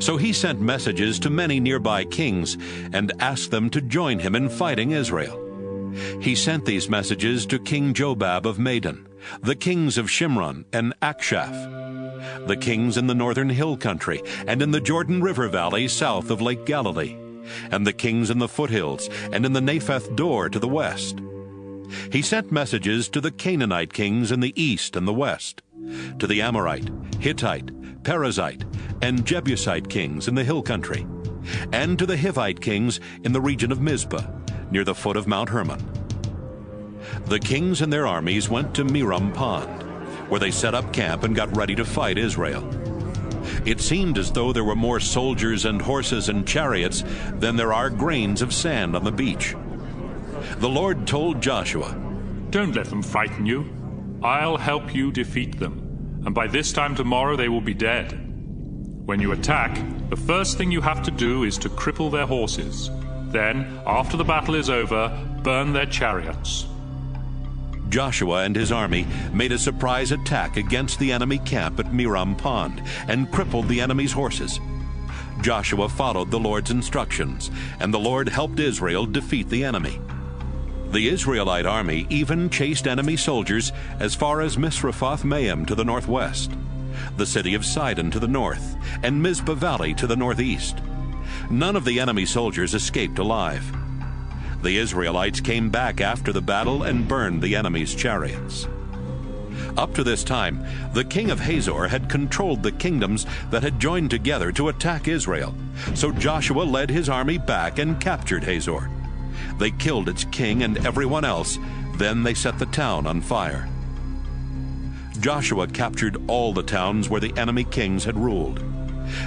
So he sent messages to many nearby kings and asked them to join him in fighting Israel. He sent these messages to King Jobab of Madon, the kings of Shimron and Achshaph, the kings in the northern hill country and in the Jordan River valley south of Lake Galilee, and the kings in the foothills and in the Naphath Dor to the west. He sent messages to the Canaanite kings in the east and the west, to the Amorite, Hittite, Perizzite, and Jebusite kings in the hill country, and to the Hivite kings in the region of Mizpah, near the foot of Mount Hermon. The kings and their armies went to Merom Pond, where they set up camp and got ready to fight Israel. It seemed as though there were more soldiers and horses and chariots than there are grains of sand on the beach. The Lord told Joshua, Don't let them frighten you. I'll help you defeat them, and by this time tomorrow they will be dead. When you attack, the first thing you have to do is to cripple their horses. Then, after the battle is over, burn their chariots. Joshua and his army made a surprise attack against the enemy camp at Merom Pond and crippled the enemy's horses. Joshua followed the Lord's instructions, and the Lord helped Israel defeat the enemy. The Israelite army even chased enemy soldiers as far as Misrephoth Maim to the northwest, the city of Sidon to the north, and Mizpah Valley to the northeast. None of the enemy soldiers escaped alive. The Israelites came back after the battle and burned the enemy's chariots. Up to this time, the king of Hazor had controlled the kingdoms that had joined together to attack Israel. So Joshua led his army back and captured Hazor. They killed its king and everyone else, then they set the town on fire. Joshua captured all the towns where the enemy kings had ruled.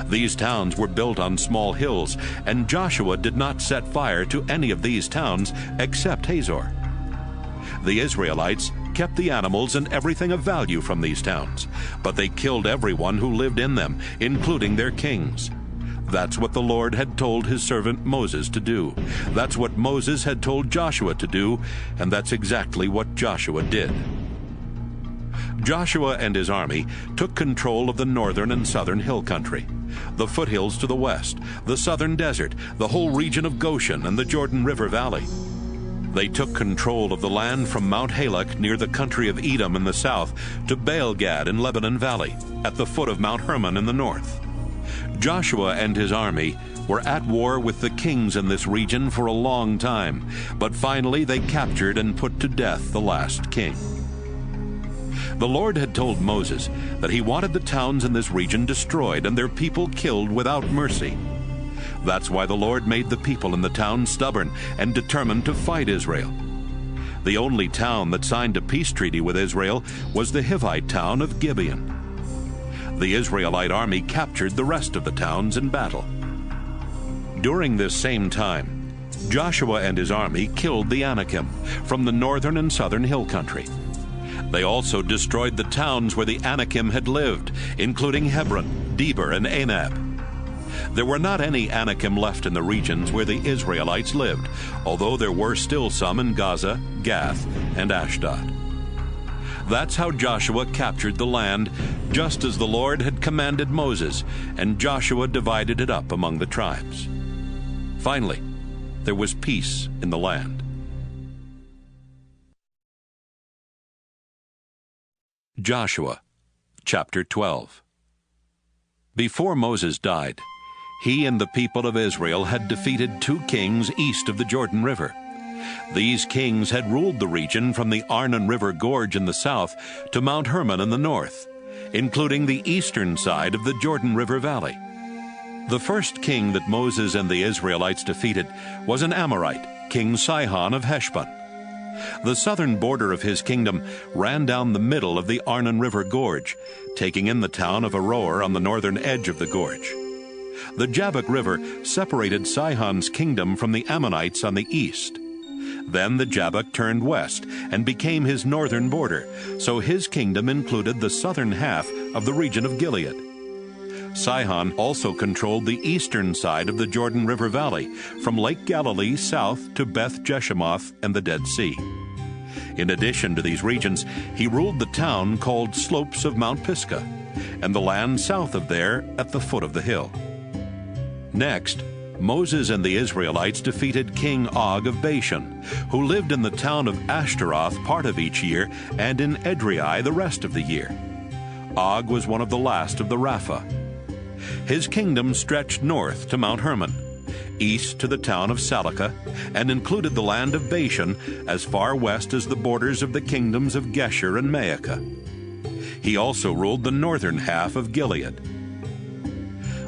These towns were built on small hills, and Joshua did not set fire to any of these towns except Hazor. The Israelites kept the animals and everything of value from these towns, but they killed everyone who lived in them, including their kings. That's what the Lord had told his servant Moses to do. That's what Moses had told Joshua to do, and that's exactly what Joshua did. Joshua and his army took control of the northern and southern hill country, the foothills to the west, the southern desert, the whole region of Goshen and the Jordan River Valley. They took control of the land from Mount Halak near the country of Edom in the south to Baal Gad in Lebanon Valley, at the foot of Mount Hermon in the north. Joshua and his army were at war with the kings in this region for a long time, but finally they captured and put to death the last king. The Lord had told Moses that he wanted the towns in this region destroyed and their people killed without mercy. That's why the Lord made the people in the town stubborn and determined to fight Israel. The only town that signed a peace treaty with Israel was the Hivite town of Gibeon. The Israelite army captured the rest of the towns in battle. During this same time, Joshua and his army killed the Anakim from the northern and southern hill country. They also destroyed the towns where the Anakim had lived, including Hebron, Debir, and Anab. There were not any Anakim left in the regions where the Israelites lived, although there were still some in Gaza, Gath, and Ashdod. That's how Joshua captured the land, just as the Lord had commanded Moses, and Joshua divided it up among the tribes. Finally, there was peace in the land. Joshua chapter 12 Before Moses died, he and the people of Israel had defeated two kings east of the Jordan River. These kings had ruled the region from the Arnon River Gorge in the south to Mount Hermon in the north, including the eastern side of the Jordan River Valley. The first king that Moses and the Israelites defeated was an Amorite, King Sihon of Heshbon. The southern border of his kingdom ran down the middle of the Arnon River Gorge, taking in the town of Aroer on the northern edge of the gorge. The Jabbok River separated Sihon's kingdom from the Ammonites on the east. Then the Jabbok turned west and became his northern border, so his kingdom included the southern half of the region of Gilead. Sihon also controlled the eastern side of the Jordan River Valley, from Lake Galilee south to Beth Jeshimoth and the Dead Sea. In addition to these regions, he ruled the town called Slopes of Mount Pisgah, and the land south of there at the foot of the hill. Next, Moses and the Israelites defeated King Og of Bashan, who lived in the town of Ashtaroth part of each year and in Edrei the rest of the year. Og was one of the last of the Rapha. His kingdom stretched north to Mount Hermon, east to the town of Salecah, and included the land of Bashan as far west as the borders of the kingdoms of Geshur and Maacah. He also ruled the northern half of Gilead.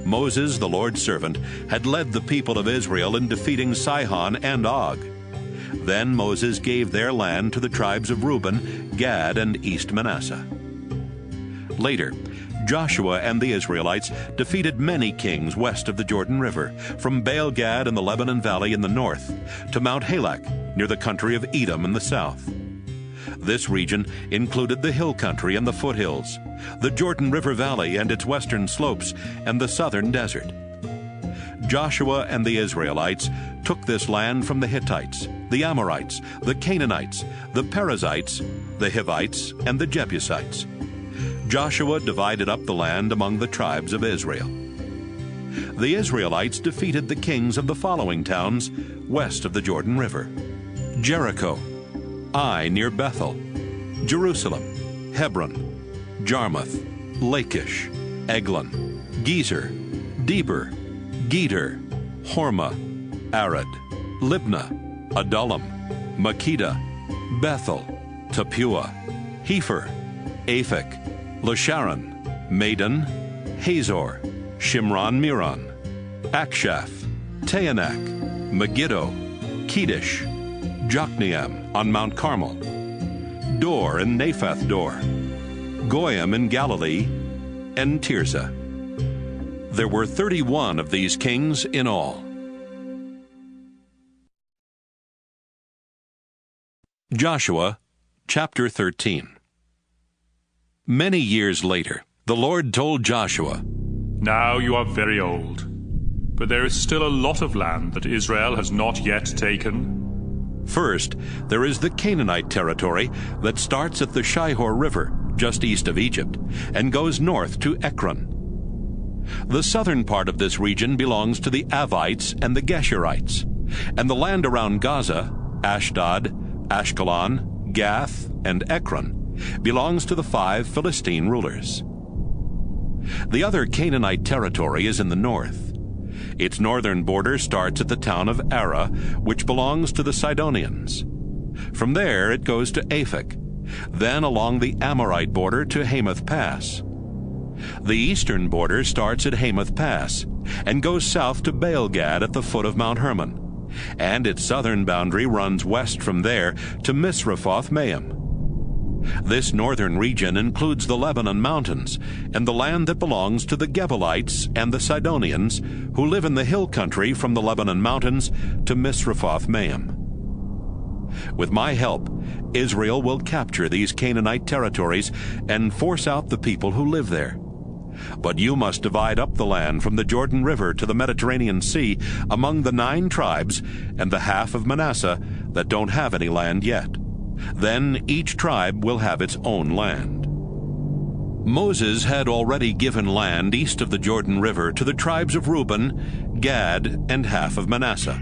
Moses, the Lord's servant, had led the people of Israel in defeating Sihon and Og. Then Moses gave their land to the tribes of Reuben, Gad, and East Manasseh. Later, Joshua and the Israelites defeated many kings west of the Jordan River, from Baal Gad in the Lebanon Valley in the north to Mount Halak near the country of Edom in the south. This region included the hill country and the foothills, the Jordan River Valley and its western slopes, and the southern desert. Joshua and the Israelites took this land from the Hittites, the Amorites, the Canaanites, the Perizzites, the Hivites, and the Jebusites. Joshua divided up the land among the tribes of Israel. The Israelites defeated the kings of the following towns west of the Jordan River Jericho, Ai near Bethel, Jerusalem, Hebron, Jarmuth, Lachish, Eglon, Gezer, Debir, Geder, Hormah, Arad, Libnah, Adullam, Makkedah, Bethel, Tappuah, Hepher, Aphek, Lasharon, Madon, Hazor, Shimron Meron, Achshaph, Taanach, Megiddo, Kedesh, Jokneam on Mount Carmel, Dor and Naphath Dor, Goyim in Galilee, and Tirzah. There were 31 of these kings in all. Joshua chapter 13 Many years later, the Lord told Joshua, Now you are very old, but there is still a lot of land that Israel has not yet taken. First, there is the Canaanite territory that starts at the Shihor River, just east of Egypt, and goes north to Ekron. The southern part of this region belongs to the Avites and the Geshurites, and the land around Gaza, Ashdod, Ashkelon, Gath, and Ekron belongs to the five Philistine rulers. The other Canaanite territory is in the north. Its northern border starts at the town of Arah, which belongs to the Sidonians. From there it goes to Aphek, then along the Amorite border to Hamath Pass. The eastern border starts at Hamath Pass and goes south to Baal-gad at the foot of Mount Hermon, and its southern boundary runs west from there to Misrephoth Maim. This northern region includes the Lebanon mountains and the land that belongs to the Gebalites and the Sidonians, who live in the hill country from the Lebanon mountains to Misrephoth Maim. With my help, Israel will capture these Canaanite territories and force out the people who live there. But you must divide up the land from the Jordan River to the Mediterranean Sea among the nine tribes and the half of Manasseh that don't have any land yet. Then each tribe will have its own land. Moses had already given land east of the Jordan River to the tribes of Reuben, Gad, and half of Manasseh.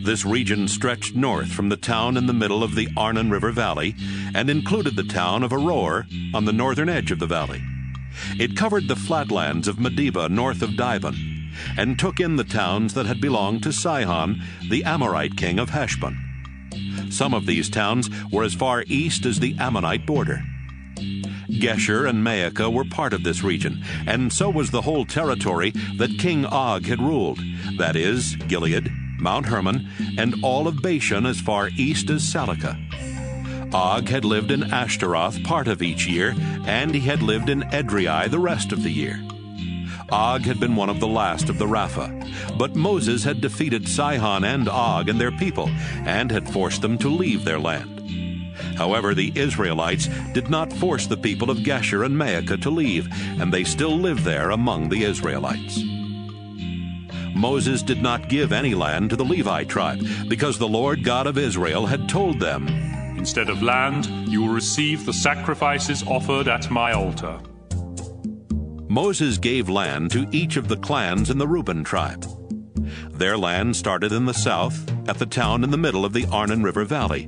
This region stretched north from the town in the middle of the Arnon River Valley and included the town of Aroer on the northern edge of the valley. It covered the flatlands of Medeba north of Dibon and took in the towns that had belonged to Sihon, the Amorite king of Heshbon. Some of these towns were as far east as the Ammonite border. Geshur and Maacah were part of this region, and so was the whole territory that King Og had ruled, that is, Gilead, Mount Hermon, and all of Bashan as far east as Salecah. Og had lived in Ashtaroth part of each year, and he had lived in Edrei the rest of the year. Og had been one of the last of the Rapha, but Moses had defeated Sihon and Og and their people, and had forced them to leave their land. However, the Israelites did not force the people of Geshur and Maacah to leave, and they still live there among the Israelites. Moses did not give any land to the Levi tribe, because the Lord God of Israel had told them, Instead of land, you will receive the sacrifices offered at my altar. Moses gave land to each of the clans in the Reuben tribe. Their land started in the south, at the town in the middle of the Arnon River Valley,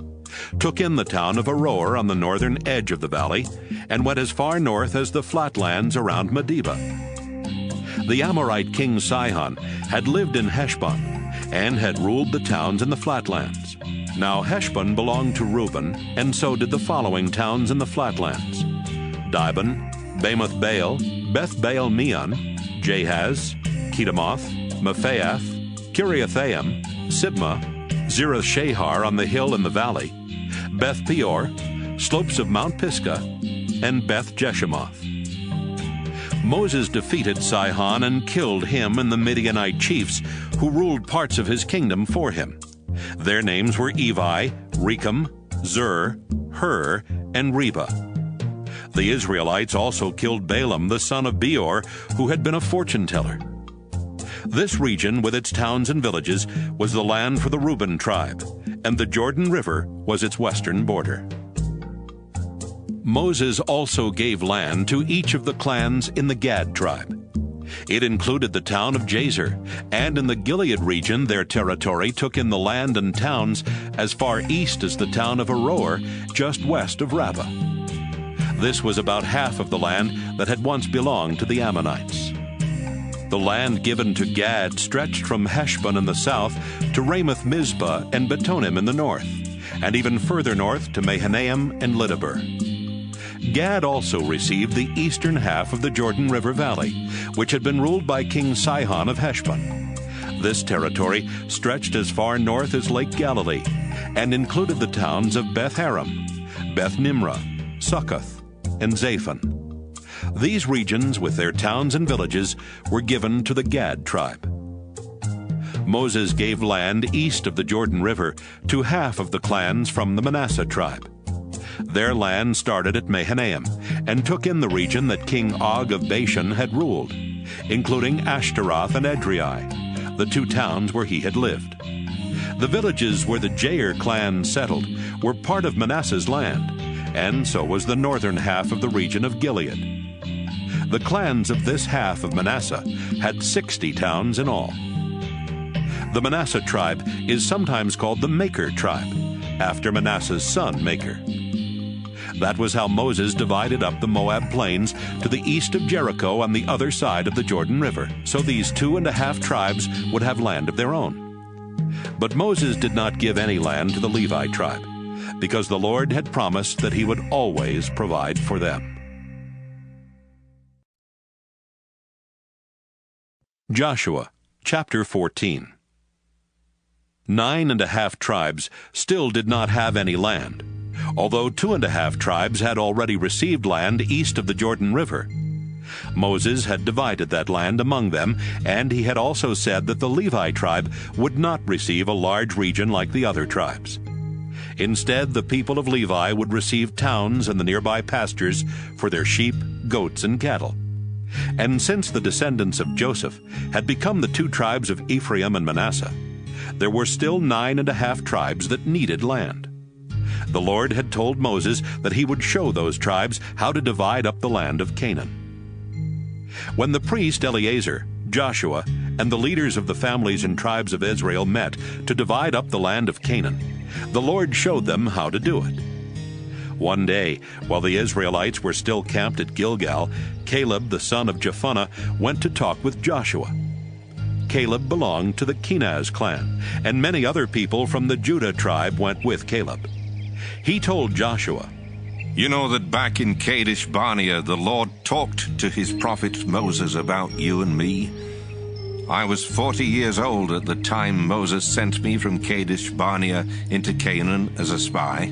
took in the town of Aroer on the northern edge of the valley, and went as far north as the flatlands around Medeba. The Amorite king Sihon had lived in Heshbon and had ruled the towns in the flatlands. Now Heshbon belonged to Reuben, and so did the following towns in the flatlands Dibon, Bamoth Baal, Beth Baal Meon, Jahaz, Kedemoth, Mephaath, Kiriathaim, Sibmah, Zereth Shahar on the hill in the valley, Beth Peor, slopes of Mount Pisgah, and Beth Jeshimoth. Moses defeated Sihon and killed him and the Midianite chiefs who ruled parts of his kingdom for him. Their names were Evi, Rekem, Zur, Hur, and Reba. The Israelites also killed Balaam, the son of Beor, who had been a fortune teller. This region, with its towns and villages, was the land for the Reuben tribe, and the Jordan River was its western border. Moses also gave land to each of the clans in the Gad tribe. It included the town of Jazer, and in the Gilead region their territory took in the land and towns as far east as the town of Aroer, just west of Rabbah. This was about half of the land that had once belonged to the Ammonites. The land given to Gad stretched from Heshbon in the south to Ramath Mizpah and Betonim in the north, and even further north to Mahanaim and Lidabur. Gad also received the eastern half of the Jordan River Valley, which had been ruled by King Sihon of Heshbon. This territory stretched as far north as Lake Galilee and included the towns of Beth Haram, Beth Nimrah, Succoth, and Zaphon. These regions, with their towns and villages, were given to the Gad tribe. Moses gave land east of the Jordan River to half of the clans from the Manasseh tribe. Their land started at Mahanaim and took in the region that King Og of Bashan had ruled, including Ashtaroth and Edrei, the two towns where he had lived. The villages where the Jair clan settled were part of Manasseh's land, and so was the northern half of the region of Gilead. The clans of this half of Manasseh had 60 towns in all. The Manasseh tribe is sometimes called the Makir tribe, after Manasseh's son Makir. That was how Moses divided up the Moab plains to the east of Jericho on the other side of the Jordan River, so these two and a half tribes would have land of their own. But Moses did not give any land to the Levi tribe, because the Lord had promised that he would always provide for them. Joshua chapter 14 Nine and a half tribes still did not have any land, although two and a half tribes had already received land east of the Jordan River. Moses had divided that land among them, and he had also said that the Levi tribe would not receive a large region like the other tribes. Instead, the people of Levi would receive towns and the nearby pastures for their sheep, goats, and cattle. And since the descendants of Joseph had become the two tribes of Ephraim and Manasseh, there were still nine and a half tribes that needed land. The Lord had told Moses that he would show those tribes how to divide up the land of Canaan. When the priest Eleazar, Joshua, and the leaders of the families and tribes of Israel met to divide up the land of Canaan, the Lord showed them how to do it. One day, while the Israelites were still camped at Gilgal, Caleb the son of Jephunneh went to talk with Joshua. Caleb belonged to the Kenaz clan, and many other people from the Judah tribe went with Caleb. He told Joshua, You know that back in Kadesh Barnea the Lord talked to his prophet Moses about you and me. I was 40 years old at the time Moses sent me from Kadesh Barnea into Canaan as a spy.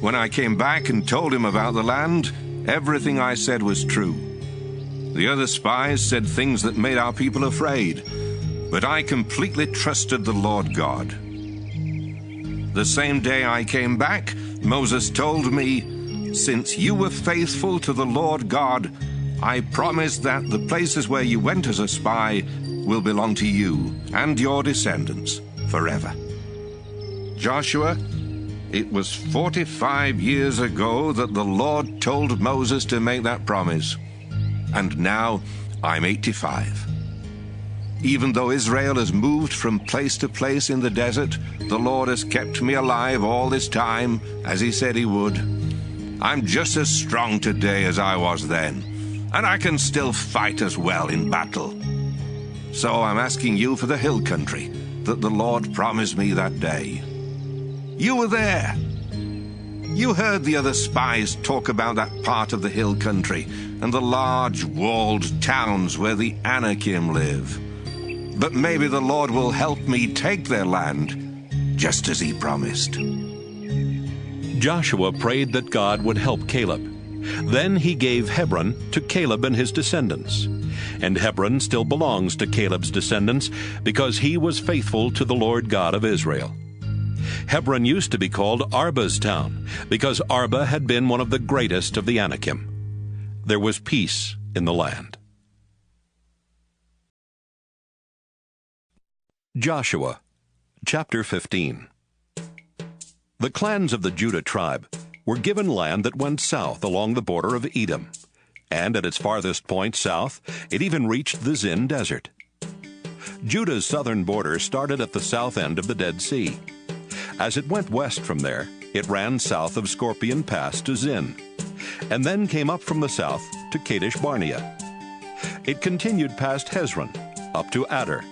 When I came back and told him about the land, everything I said was true. The other spies said things that made our people afraid, but I completely trusted the Lord God. The same day I came back, Moses told me, Since you were faithful to the Lord God, I promise that the places where you went as a spy will belong to you and your descendants forever. Joshua, it was 45 years ago that the Lord told Moses to make that promise. And now I'm 85. Even though Israel has moved from place to place in the desert, the Lord has kept me alive all this time, as He said He would. I'm just as strong today as I was then, and I can still fight as well in battle. So I'm asking you for the hill country that the Lord promised me that day. You were there. You heard the other spies talk about that part of the hill country and the large walled towns where the Anakim live. But maybe the Lord will help me take their land, just as he promised. Joshua prayed that God would help Caleb. Then he gave Hebron to Caleb and his descendants. And Hebron still belongs to Caleb's descendants because he was faithful to the Lord God of Israel. Hebron used to be called Arba's town because Arba had been one of the greatest of the Anakim. There was peace in the land. Joshua chapter 15 The clans of the Judah tribe were given land that went south along the border of Edom, and at its farthest point south, it even reached the Zin Desert. Judah's southern border started at the south end of the Dead Sea. As it went west from there, it ran south of Scorpion Pass to Zin, and then came up from the south to Kadesh Barnea. It continued past Hezron, up to Addar,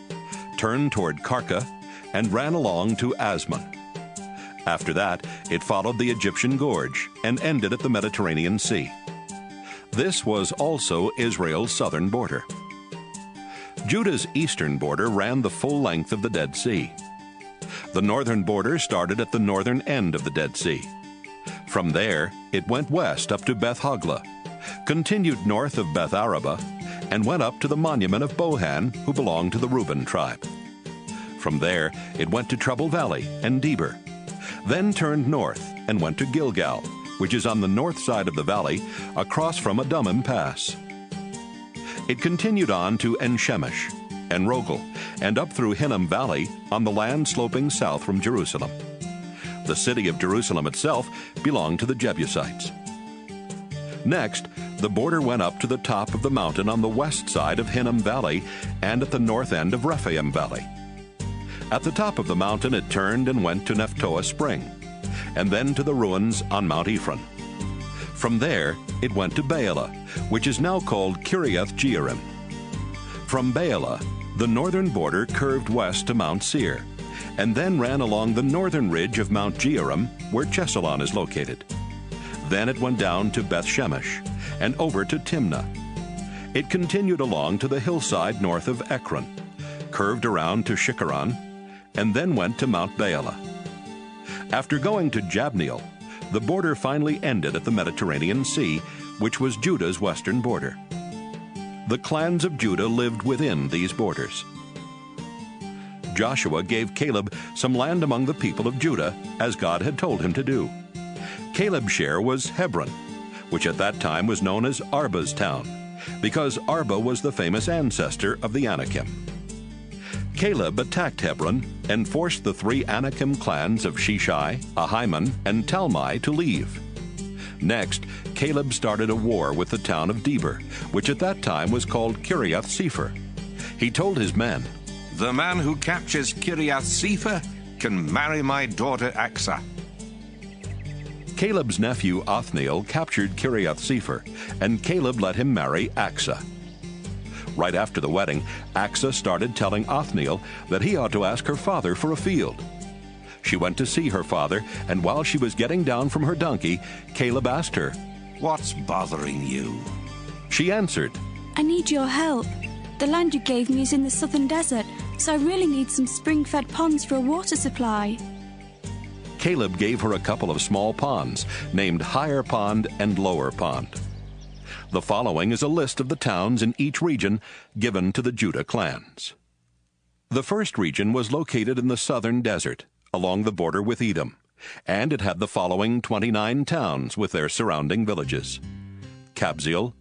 turned toward Karka, and ran along to Asmon. After that, it followed the Egyptian Gorge and ended at the Mediterranean Sea. This was also Israel's southern border. Judah's eastern border ran the full length of the Dead Sea. The northern border started at the northern end of the Dead Sea. From there, it went west up to Beth Hoglah, continued north of Beth Arabah, and went up to the monument of Bohan, who belonged to the Reuben tribe. From there, it went to Trouble Valley and Debir, then turned north and went to Gilgal, which is on the north side of the valley, across from Adummim Pass. It continued on to En Shemesh, En Rogel, and up through Hinnom Valley on the land sloping south from Jerusalem. The city of Jerusalem itself belonged to the Jebusites. Next, the border went up to the top of the mountain on the west side of Hinnom Valley and at the north end of Rephaim Valley. At the top of the mountain it turned and went to Nephtoah Spring, and then to the ruins on Mount Ephron. From there it went to Baalah, which is now called Kiriath Jearim. From Baalah, the northern border curved west to Mount Seir, and then ran along the northern ridge of Mount Jearim, where Chesalon is located. Then it went down to Beth Shemesh and over to Timnah. It continued along to the hillside north of Ekron, curved around to Shikkeron, and then went to Mount Baalah. After going to Jabneel, the border finally ended at the Mediterranean Sea, which was Judah's western border. The clans of Judah lived within these borders. Joshua gave Caleb some land among the people of Judah, as God had told him to do. Caleb's share was Hebron, which at that time was known as Arba's town, because Arba was the famous ancestor of the Anakim. Caleb attacked Hebron and forced the three Anakim clans of Sheshai, Ahiman, and Talmai to leave. Next, Caleb started a war with the town of Debir, which at that time was called Kiriath Sepher. He told his men, The man who captures Kiriath Sepher can marry my daughter Achsah. Caleb's nephew Othniel captured Kiriath Sepher, and Caleb let him marry Achsah. Right after the wedding, Achsah started telling Othniel that he ought to ask her father for a field. She went to see her father, and while she was getting down from her donkey, Caleb asked her, What's bothering you? She answered, I need your help. The land you gave me is in the southern desert, so I really need some spring fed ponds for a water supply. Caleb gave her a couple of small ponds named Higher Pond and Lower Pond. The following is a list of the towns in each region given to the Judah clans. The first region was located in the southern desert, along the border with Edom, and it had the following 29 towns with their surrounding villages Kabzeel,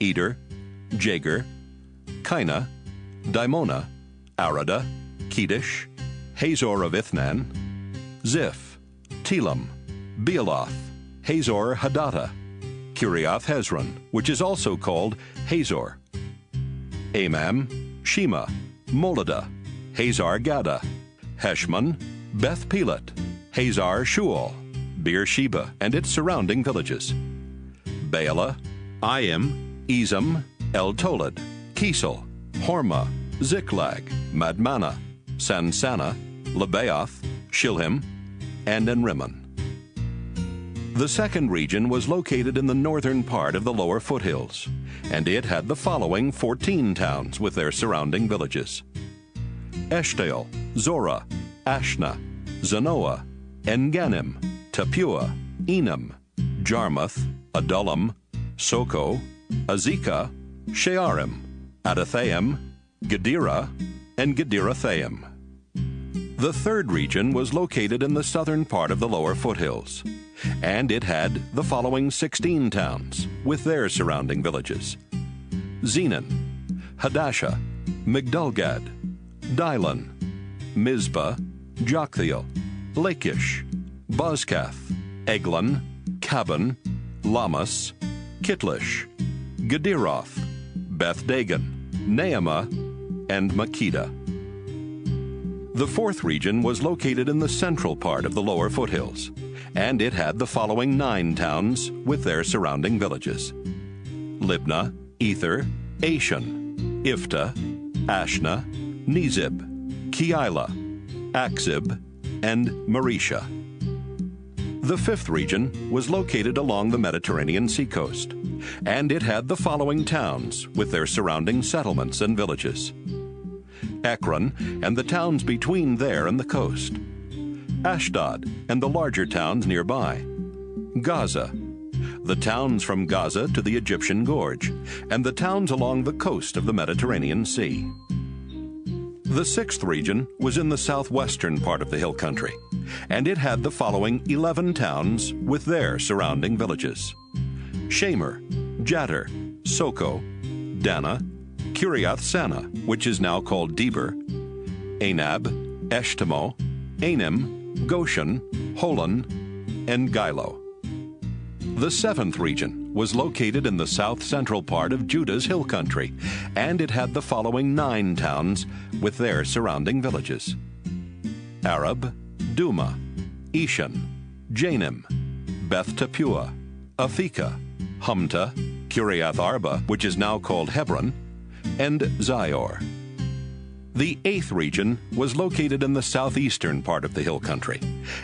Eder, Jagur, Kinah, Dimonah, Arada, Kedesh, Hazor of Ithnan, Ziph, Telem, Bealoth, Hazor Hadattah, Kiriath Hezron, which is also called Hazor, Amam, Shema, Moladah, Hazar Gaddah, Heshmon, Beth Pelet, Hazar Shual, Beersheba and its surrounding villages, Baalah, Iim, Ezem, El Tolad, Kisel, Hormah, Ziklag, Madmannah, Sansannah, Lebaoth, Shilhim, and Enrimmon. The second region was located in the northern part of the lower foothills, and it had the following 14 towns with their surrounding villages Eshtaol, Zorah, Ashna, Zanoah, Engannim, Tappuah, Enam, Jarmuth, Adullam, Socoh, Azekah, Shearim, Adathaim, Gederah, and Gederothaim. The third region was located in the southern part of the lower foothills, and it had the following 16 towns with their surrounding villages Zenon, Hadashah, Migdalgad, Dibon, Mizpah, Joktheel, Lachish, Bozkath, Eglon, Cabbon, Lahmas, Kitlish, Gederoth, Beth Dagon, Naamah, and Makkedah. The fourth region was located in the central part of the lower foothills, and it had the following nine towns with their surrounding villages Libnah, Ether, Ashan, Iphtah, Ashna, Nezib, Keilah, Achzib, and Mareshah. The fifth region was located along the Mediterranean seacoast, and it had the following towns with their surrounding settlements and villages Ekron and the towns between there and the coast, Ashdod and the larger towns nearby, Gaza, the towns from Gaza to the Egyptian Gorge, and the towns along the coast of the Mediterranean Sea. The sixth region was in the southwestern part of the hill country, and it had the following 11 towns with their surrounding villages. Shamir, Jattir, Socoh, Dannah, Kiriath Sannah, which is now called Debir, Anab, Eshtemoh, Anim, Goshen, Holon, and Giloh. The seventh region was located in the south central part of Judah's hill country, and it had the following nine towns with their surrounding villages Arab, Dumah, Eshan, Janim, Beth Tappuah, Aphekah, Humtah, Kiriath Arba, which is now called Hebron, and Zior. The eighth region was located in the southeastern part of the hill country,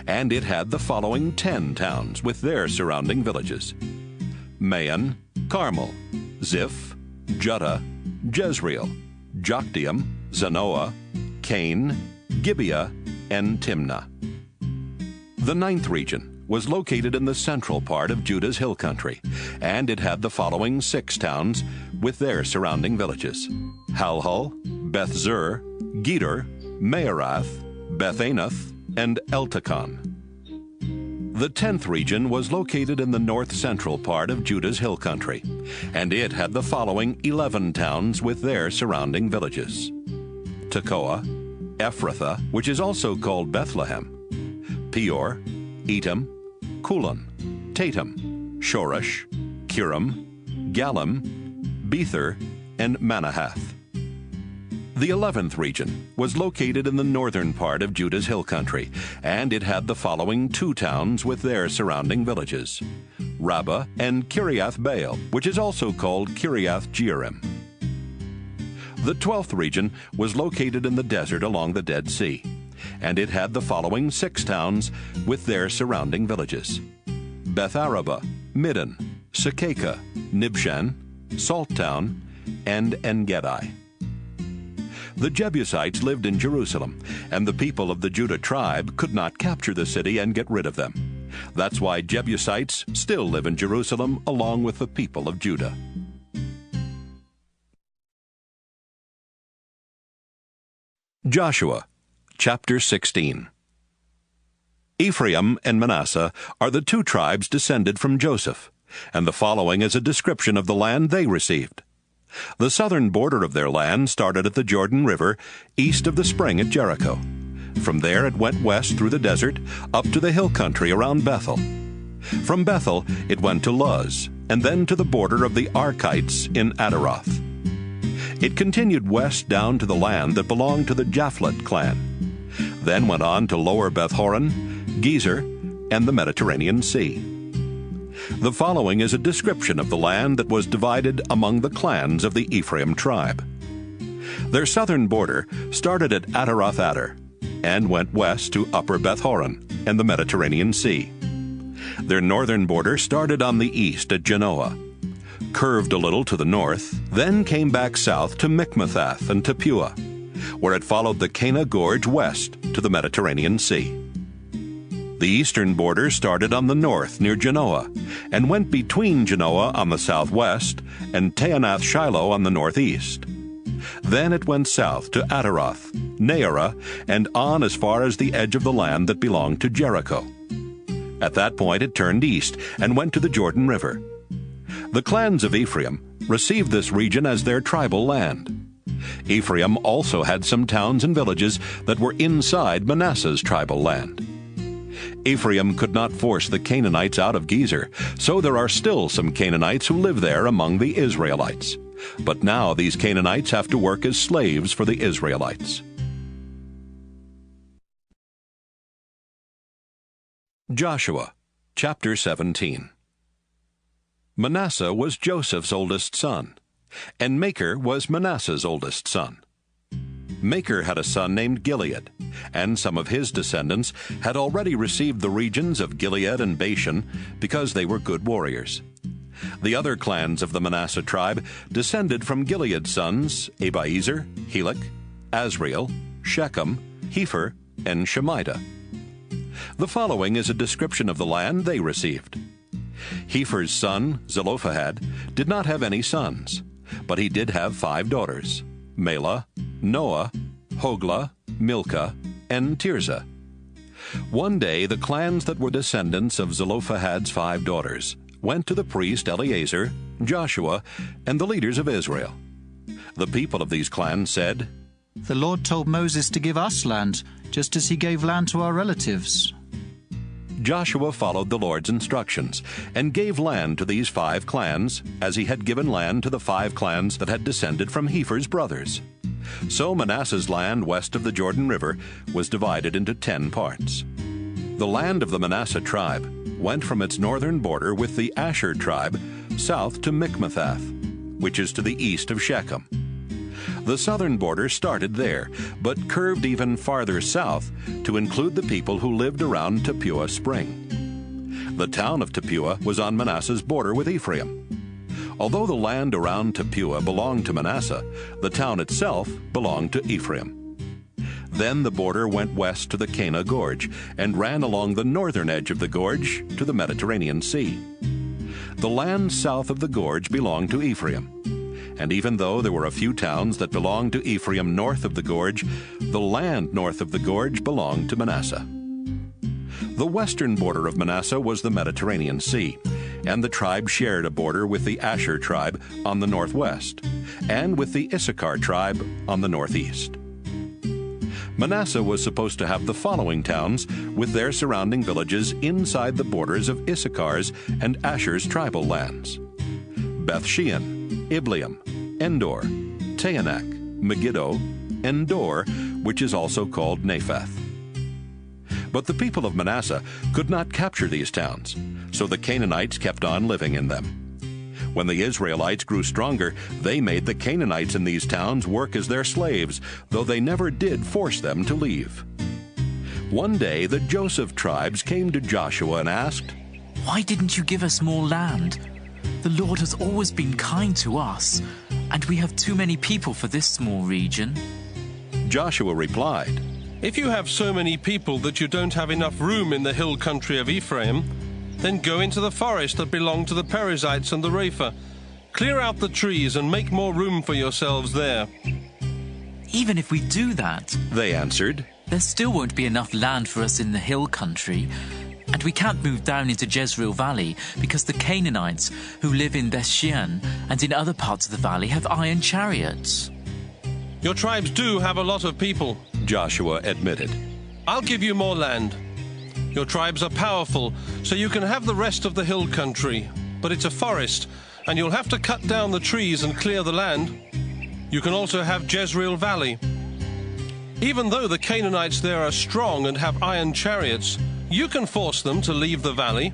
and it had the following ten towns with their surrounding villages Maon, Carmel, Ziph, Juttah, Jezreel, Jokdeam, Zanoah, Kain, Gibeah, and Timnah. The ninth region was located in the central part of Judah's hill country, and it had the following six towns with their surrounding villages Halhul, Beth Zur, Gedor, Maarath, Beth Anath, and Eltekon. The tenth region was located in the north central part of Judah's hill country, and it had the following eleven towns with their surrounding villages Tekoa, Ephrathah, which is also called Bethlehem, Peor, Etam, Kulon, Tatum, Shoresh, Kiram, Gallim, Bether, and Manahath. The eleventh region was located in the northern part of Judah's hill country, and it had the following two towns with their surrounding villages Rabbah and Kiriath Baal, which is also called Kiriath Jearim. The twelfth region was located in the desert along the Dead Sea, and it had the following six towns with their surrounding villages Beth Arabah, Sekakah, Nibshan, Salttown, and Engedi. The Jebusites lived in Jerusalem, and the people of the Judah tribe could not capture the city and get rid of them. That's why Jebusites still live in Jerusalem along with the people of Judah. Joshua chapter 16 Ephraim and Manasseh are the two tribes descended from Joseph, and the following is a description of the land they received. The southern border of their land started at the Jordan River, east of the spring at Jericho. From there it went west through the desert, up to the hill country around Bethel. From Bethel it went to Luz, and then to the border of the Arkites in Ataroth. It continued west down to the land that belonged to the Japhlet clan, then went on to lower Beth Horon, Gezer, and the Mediterranean Sea. The following is a description of the land that was divided among the clans of the Ephraim tribe. Their southern border started at Ataroth Adar and went west to Upper Beth Horon and the Mediterranean Sea. Their northern border started on the east at Janoah, curved a little to the north, then came back south to Michmethath and Tappuah, where it followed the Kanah Gorge west to the Mediterranean Sea. The eastern border started on the north near Janoah and went between Janoah on the southwest and Taanath Shiloh on the northeast. Then it went south to Ataroth, Naarah, and on as far as the edge of the land that belonged to Jericho. At that point it turned east and went to the Jordan River. The clans of Ephraim received this region as their tribal land. Ephraim also had some towns and villages that were inside Manasseh's tribal land. Ephraim could not force the Canaanites out of Gezer, so there are still some Canaanites who live there among the Israelites. But now these Canaanites have to work as slaves for the Israelites. Joshua chapter 17 Manasseh was Joseph's oldest son, and Makir was Manasseh's oldest son. Makir had a son named Gilead, and some of his descendants had already received the regions of Gilead and Bashan because they were good warriors. The other clans of the Manasseh tribe descended from Gilead's sons Abiezer, Helek, Asriel, Shechem, Hepher, and Shemida. The following is a description of the land they received. Hepher's son, Zelophehad, did not have any sons, but he did have five daughters Mahlah, Noah, Hoglah, Milcah, and Tirzah. One day the clans that were descendants of Zelophehad's five daughters went to the priest Eleazar, Joshua, and the leaders of Israel. The people of these clans said, The Lord told Moses to give us land, just as he gave land to our relatives. Joshua followed the Lord's instructions and gave land to these five clans, as he had given land to the five clans that had descended from Hepher's brothers. So Manasseh's land west of the Jordan River was divided into ten parts. The land of the Manasseh tribe went from its northern border with the Asher tribe south to Michmethath, which is to the east of Shechem. The southern border started there, but curved even farther south to include the people who lived around Tappuah Spring. The town of Tappuah was on Manasseh's border with Ephraim. Although the land around Tappuah belonged to Manasseh, the town itself belonged to Ephraim. Then the border went west to the Kanah Gorge and ran along the northern edge of the gorge to the Mediterranean Sea. The land south of the gorge belonged to Ephraim. And even though there were a few towns that belonged to Ephraim north of the gorge, the land north of the gorge belonged to Manasseh. The western border of Manasseh was the Mediterranean Sea, and the tribe shared a border with the Asher tribe on the northwest, and with the Issachar tribe on the northeast. Manasseh was supposed to have the following towns with their surrounding villages inside the borders of Issachar's and Asher's tribal lands Beth Shean, Ibleam, Endor, Taanach, Megiddo, Endor, which is also called Naphath. But the people of Manasseh could not capture these towns, so the Canaanites kept on living in them. When the Israelites grew stronger, they made the Canaanites in these towns work as their slaves, though they never did force them to leave. One day the Joseph tribes came to Joshua and asked, Why didn't you give us more land? The Lord has always been kind to us, and we have too many people for this small region. Joshua replied, If you have so many people that you don't have enough room in the hill country of Ephraim, then go into the forest that belonged to the Perizzites and the Rapha. Clear out the trees and make more room for yourselves there. Even if we do that, they answered, there still won't be enough land for us in the hill country. And we can't move down into Jezreel Valley because the Canaanites who live in Bethshean and in other parts of the valley have iron chariots. Your tribes do have a lot of people, Joshua admitted. I'll give you more land. Your tribes are powerful, so you can have the rest of the hill country. But it's a forest, and you'll have to cut down the trees and clear the land. You can also have Jezreel Valley. Even though the Canaanites there are strong and have iron chariots, you can force them to leave the valley.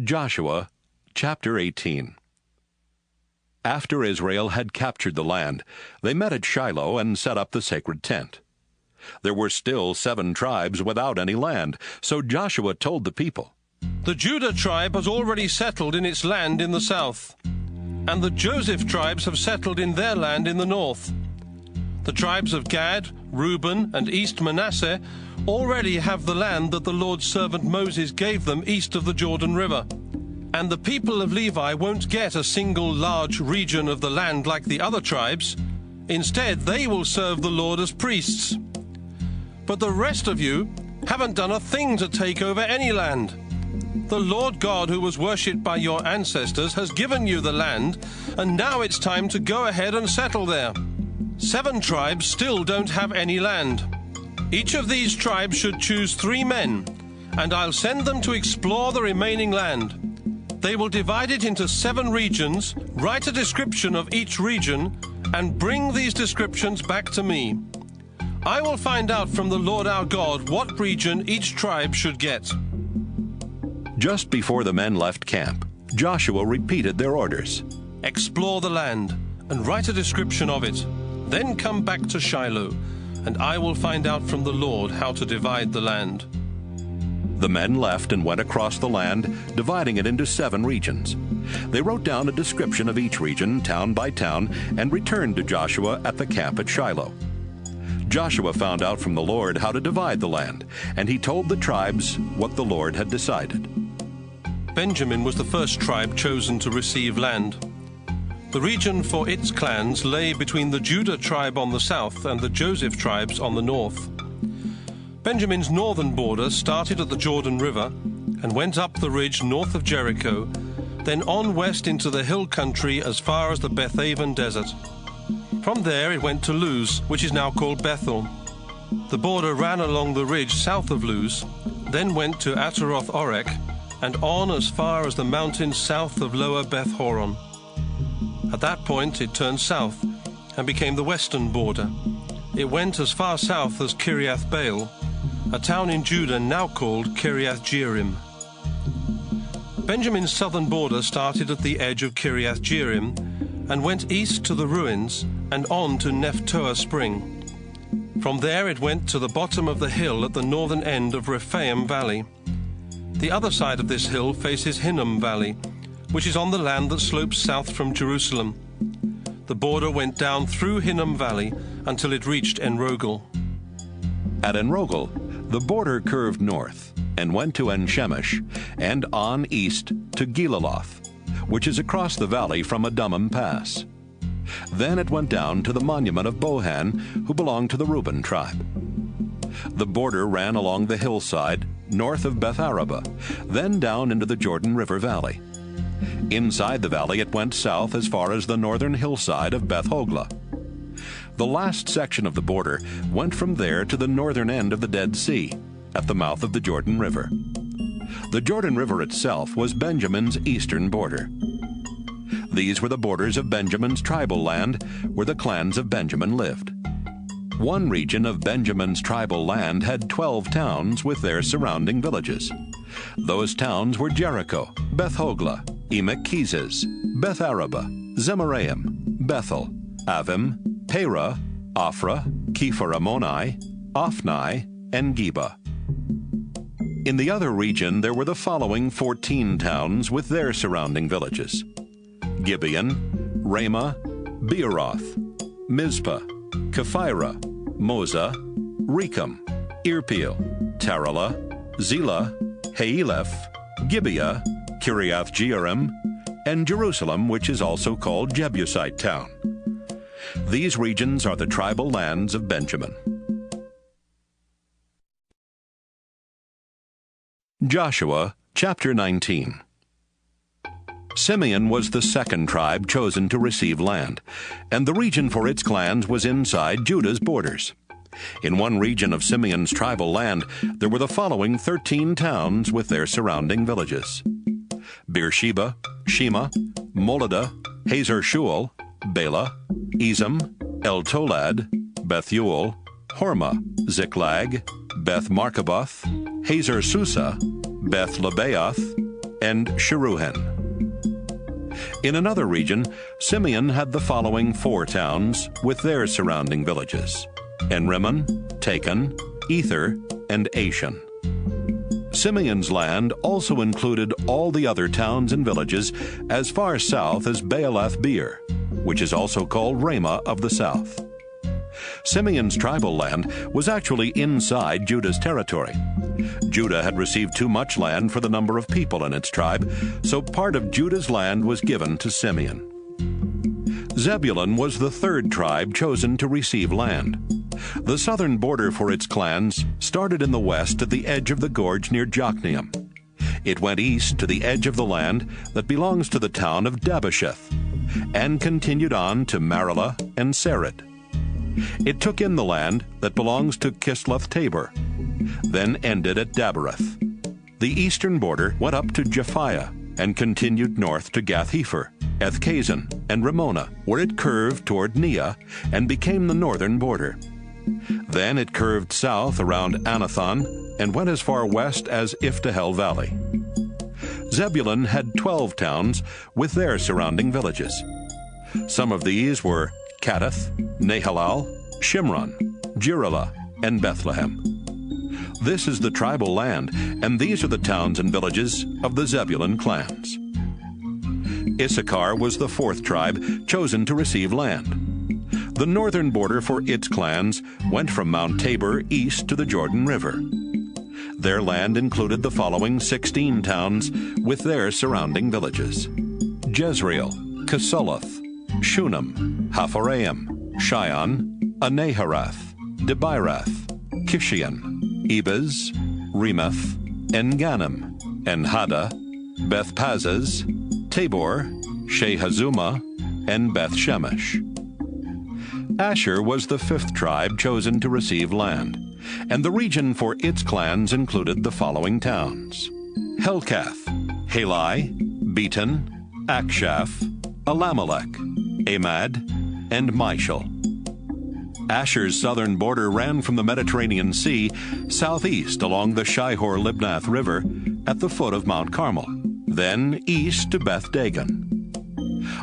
Joshua chapter 18 After Israel had captured the land, they met at Shiloh and set up the sacred tent. There were still seven tribes without any land, so Joshua told the people, The Judah tribe has already settled in its land in the south, and the Joseph tribes have settled in their land in the north. The tribes of Gad, Reuben, and East Manasseh already have the land that the Lord's servant Moses gave them east of the Jordan River. And the people of Levi won't get a single large region of the land like the other tribes. Instead, they will serve the Lord as priests. But the rest of you haven't done a thing to take over any land. The Lord God, who was worshipped by your ancestors, has given you the land, and now it's time to go ahead and settle there. Seven tribes still don't have any land. Each of these tribes should choose three men, and I'll send them to explore the remaining land. They will divide it into seven regions, write a description of each region, and bring these descriptions back to me. I will find out from the Lord our God what region each tribe should get. Just before the men left camp, Joshua repeated their orders. Explore the land and write a description of it. Then come back to Shiloh, and I will find out from the Lord how to divide the land. The men left and went across the land, dividing it into seven regions. They wrote down a description of each region, town by town, and returned to Joshua at the camp at Shiloh. Joshua found out from the Lord how to divide the land, and he told the tribes what the Lord had decided. Benjamin was the first tribe chosen to receive land. The region for its clans lay between the Judah tribe on the south and the Joseph tribes on the north. Benjamin's northern border started at the Jordan River and went up the ridge north of Jericho, then on west into the hill country as far as the Bethaven Desert. From there it went to Luz, which is now called Bethel. The border ran along the ridge south of Luz, then went to Ataroth Orek, and on as far as the mountains south of Lower Beth Horon. At that point it turned south and became the western border. It went as far south as Kiriath Baal, a town in Judah now called Kiriath Jearim. Benjamin's southern border started at the edge of Kiriath Jearim and went east to the ruins and on to Nephtoah Spring. From there it went to the bottom of the hill at the northern end of Rephaim Valley. The other side of this hill faces Hinnom Valley, which is on the land that slopes south from Jerusalem. The border went down through Hinnom Valley until it reached Enrogel. At Enrogel, the border curved north and went to En-Shemesh and on east to Geliloth, which is across the valley from Adummim Pass. Then it went down to the monument of Bohan, who belonged to the Reuben tribe. The border ran along the hillside north of Beth Arabah, then down into the Jordan River Valley. Inside the valley, it went south as far as the northern hillside of Beth Hoglah. The last section of the border went from there to the northern end of the Dead Sea, at the mouth of the Jordan River. The Jordan River itself was Benjamin's eastern border. These were the borders of Benjamin's tribal land, where the clans of Benjamin lived. One region of Benjamin's tribal land had 12 towns with their surrounding villages. Those towns were Jericho, Beth Hoglah, Emek Keziz, Beth Arabah, Zemaraim, Bethel, Avim, Perah, Afra, Kephar Ophni, and Geba. In the other region, there were the following 14 towns with their surrounding villages Gibeon, Ramah, Beeroth, Mizpah, Kephirah, Mozah, Rekem, Irpeel, Taralah, Zelah, Haeleph, Gibeah, Kiriath Jearim, and Jerusalem, which is also called Jebusite town. These regions are the tribal lands of Benjamin. Joshua chapter 19 Simeon was the second tribe chosen to receive land, and the region for its clans was inside Judah's borders. In one region of Simeon's tribal land, there were the following 13 towns with their surrounding villages Beersheba, Shema, Moladah, Hazar Shual, Bela, Ezem, El Tolad, Bethuel, Hormah, Ziklag, Beth Markaboth, Hazar Susa, Beth Lebaoth, and Sharuhen. In another region, Simeon had the following four towns with their surrounding villages Enrimmon, Taken, Ether, and Ashan. Simeon's land also included all the other towns and villages as far south as Baalath Beer, which is also called Ramah of the south. Simeon's tribal land was actually inside Judah's territory. Judah had received too much land for the number of people in its tribe, so part of Judah's land was given to Simeon. Zebulun was the third tribe chosen to receive land. The southern border for its clans started in the west at the edge of the gorge near Jokneam. It went east to the edge of the land that belongs to the town of Dabbesheth, and continued on to Maralah and Sarid. It took in the land that belongs to Kisloth Tabor, then ended at Daberath. The eastern border went up to Japhia and continued north to Gath Hepher, Ethkazin, and Ramona, where it curved toward Neah and became the northern border. Then it curved south around Anathon and went as far west as Iftahel Valley. Zebulun had twelve towns with their surrounding villages. Some of these were Kadesh, Nahalal, Shimron, Jeruelah, and Bethlehem. This is the tribal land, and these are the towns and villages of the Zebulun clans. Issachar was the fourth tribe chosen to receive land. The northern border for its clans went from Mount Tabor east to the Jordan River. Their land included the following 16 towns with their surrounding villages Jezreel, Casluth, Shunem, Hapharaim, Shion, Anaharath, Debirath, Kishion, Ebez, Remeth, Engannim, Enhada, Beth Pazzaz, Tabor, Shahazuma, and Beth Shemesh. Asher was the fifth tribe chosen to receive land, and the region for its clans included the following towns Helkath, Halai, Beton, Achshaph, Alamelech, Amad, and Mishal. Asher's southern border ran from the Mediterranean Sea southeast along the Shihor Libnath River at the foot of Mount Carmel, then east to Beth Dagon.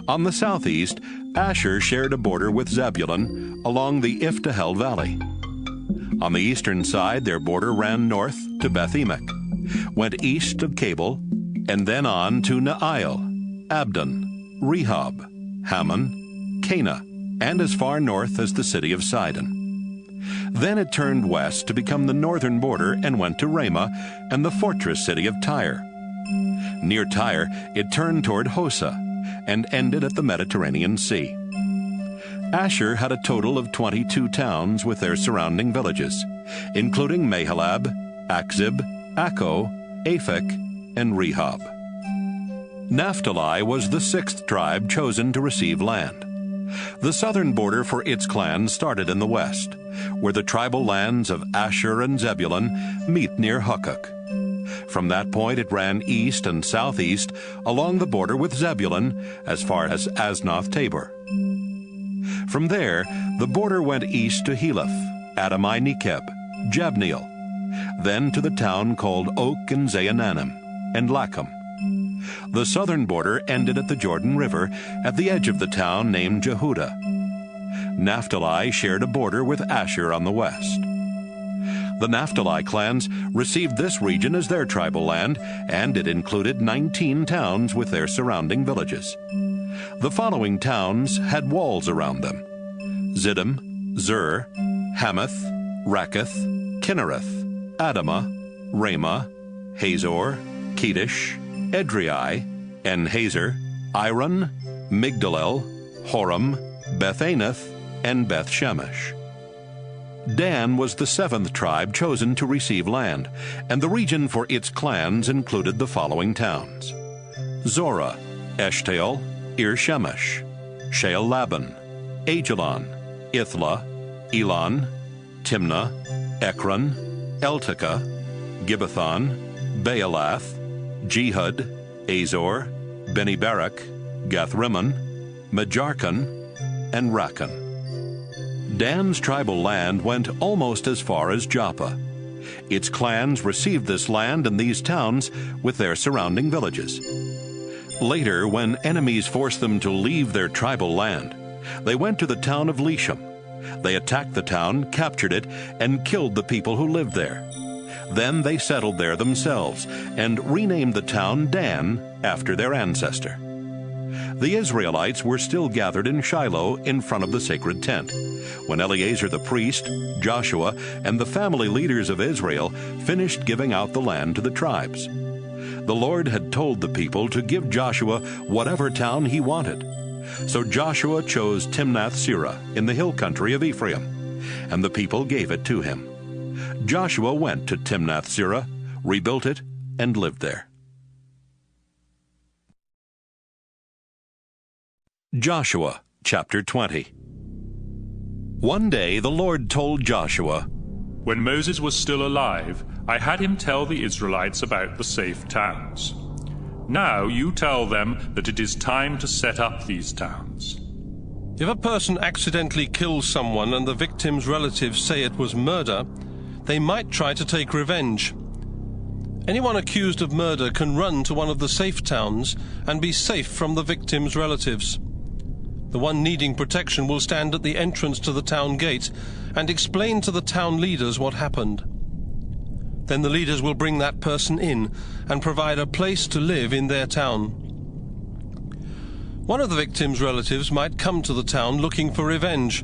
On the southeast, Asher shared a border with Zebulun along the Iftahel Valley. On the eastern side, their border ran north to Beth Emek, went east of Cabul, and then on to Neiel, Abdon, Rehob, Hammon, Kanah, and as far north as the city of Sidon. Then it turned west to become the northern border and went to Ramah and the fortress city of Tyre. Near Tyre, it turned toward Hosah and ended at the Mediterranean Sea. Asher had a total of 22 towns with their surrounding villages, including Mahalab, Achzib, Akko, Aphek, and Rehob. Naphtali was the sixth tribe chosen to receive land. The southern border for its clan started in the west, where the tribal lands of Asher and Zebulun meet near Hukkok. From that point, it ran east and southeast along the border with Zebulun as far as Aznoth Tabor. From there, the border went east to Heleph, Adami Nekeb, Jabneel, then to the town called Oak and Zaanannim, and Lachem. The southern border ended at the Jordan River at the edge of the town named Jehudah. Naphtali shared a border with Asher on the west. The Naphtali clans received this region as their tribal land, and it included 19 towns with their surrounding villages. The following towns had walls around them Ziddim, Zur, Hamath, Rakkath, Kinnereth, Adamah, Ramah, Hazor, Kedesh, Edrei, Enhazer, Iron, Migdalel, Horem, Beth Anath, and Beth Shemesh. Dan was the seventh tribe chosen to receive land, and the region for its clans included the following towns Zorah, Eshtaol, Ir Shemesh, Shaal Laban, Aijalon, Ithlah, Elon, Timnah, Ekron, Eltekeh, Gibbethon, Baalath, Jehud, Azor, Beni Berak, Gathrimmon, Mejarkon, and Rakkon. Dan's tribal land went almost as far as Joppa. Its clans received this land and these towns with their surrounding villages. Later, when enemies forced them to leave their tribal land, they went to the town of Leshem. They attacked the town, captured it, and killed the people who lived there. Then they settled there themselves and renamed the town Dan after their ancestor. The Israelites were still gathered in Shiloh in front of the sacred tent when Eleazar the priest, Joshua, and the family leaders of Israel finished giving out the land to the tribes. The Lord had told the people to give Joshua whatever town he wanted. So Joshua chose Timnath Serah in the hill country of Ephraim, and the people gave it to him. Joshua went to Timnath Serah, rebuilt it, and lived there. Joshua chapter 20 One day the Lord told Joshua, When Moses was still alive, I had him tell the Israelites about the safe towns. Now you tell them that it is time to set up these towns. If a person accidentally kills someone and the victim's relatives say it was murder, they might try to take revenge. Anyone accused of murder can run to one of the safe towns and be safe from the victim's relatives. The one needing protection will stand at the entrance to the town gate and explain to the town leaders what happened. Then the leaders will bring that person in and provide a place to live in their town. One of the victim's relatives might come to the town looking for revenge,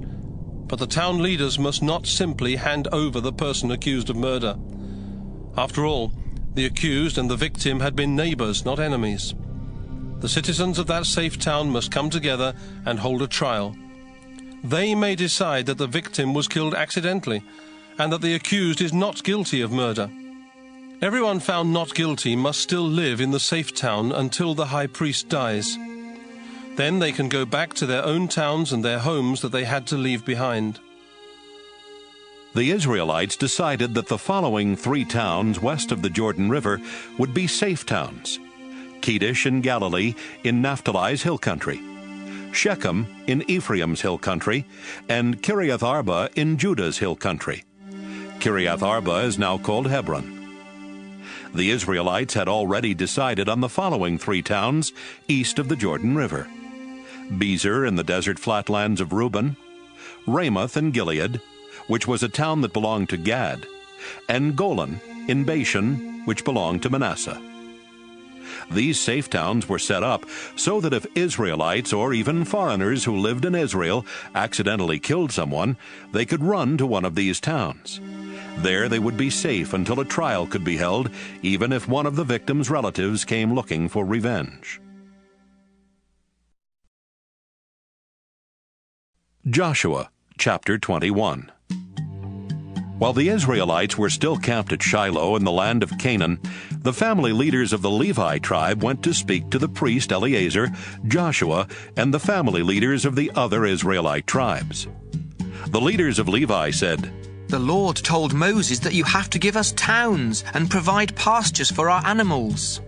but the town leaders must not simply hand over the person accused of murder. After all, the accused and the victim had been neighbors, not enemies. The citizens of that safe town must come together and hold a trial. They may decide that the victim was killed accidentally and that the accused is not guilty of murder. Everyone found not guilty must still live in the safe town until the high priest dies. Then they can go back to their own towns and their homes that they had to leave behind the Israelites decided that the following three towns west of the Jordan River would be safe towns Kedesh in Galilee in Naphtali's hill country, Shechem in Ephraim's hill country, and Kiriath Arba in Judah's hill country. Kiriath Arba is now called Hebron. The Israelites had already decided on the following three towns east of the Jordan River Bezer in the desert flatlands of Reuben, Ramoth in Gilead, which was a town that belonged to Gad, and Golan in Bashan, which belonged to Manasseh. These safe towns were set up so that if Israelites or even foreigners who lived in Israel accidentally killed someone, they could run to one of these towns. There they would be safe until a trial could be held, even if one of the victim's relatives came looking for revenge. Joshua chapter 21 while the Israelites were still camped at Shiloh in the land of Canaan, the family leaders of the Levi tribe went to speak to the priest Eleazar, Joshua, and the family leaders of the other Israelite tribes. The leaders of Levi said, The Lord told Moses that you have to give us towns and provide pastures for our animals.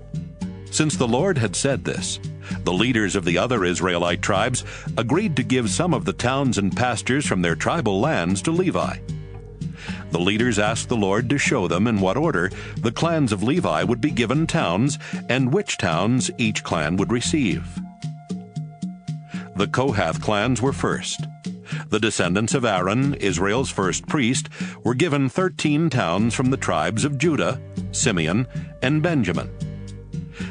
Since the Lord had said this, the leaders of the other Israelite tribes agreed to give some of the towns and pastures from their tribal lands to Levi. The leaders asked the Lord to show them in what order the clans of Levi would be given towns and which towns each clan would receive. The Kohath clans were first. The descendants of Aaron, Israel's first priest, were given 13 towns from the tribes of Judah, Simeon, and Benjamin.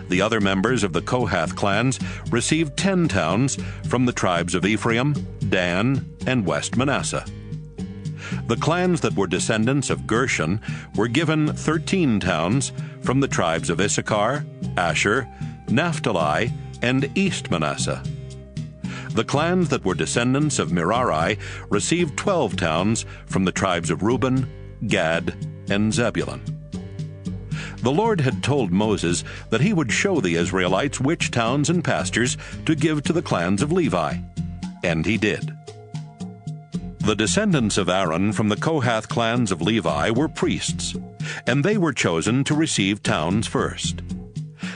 The other members of the Kohath clans received 10 towns from the tribes of Ephraim, Dan, and West Manasseh. The clans that were descendants of Gershon were given 13 towns from the tribes of Issachar, Asher, Naphtali, and East Manasseh. The clans that were descendants of Merari received 12 towns from the tribes of Reuben, Gad, and Zebulun. The Lord had told Moses that he would show the Israelites which towns and pastures to give to the clans of Levi. And he did. The descendants of Aaron from the Kohath clans of Levi were priests, and they were chosen to receive towns first.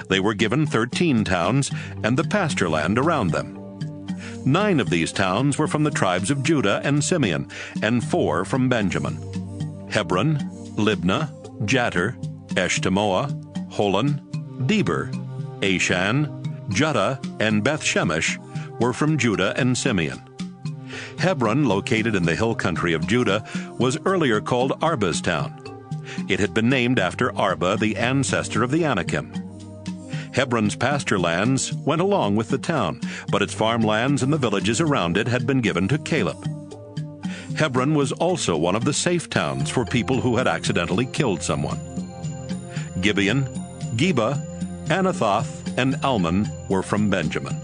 They were given 13 towns and the pasture land around them. Nine of these towns were from the tribes of Judah and Simeon, and four from Benjamin Hebron, Libnah, Jattir, Eshtemoa, Holon, Debir, Ashan, Juttah, and Beth Shemesh were from Judah and Simeon. Hebron, located in the hill country of Judah, was earlier called Arba's town. It had been named after Arba, the ancestor of the Anakim. Hebron's pasture lands went along with the town, but its farmlands and the villages around it had been given to Caleb. Hebron was also one of the safe towns for people who had accidentally killed someone. Gibeon, Geba, Anathoth, and Almon were from Benjamin.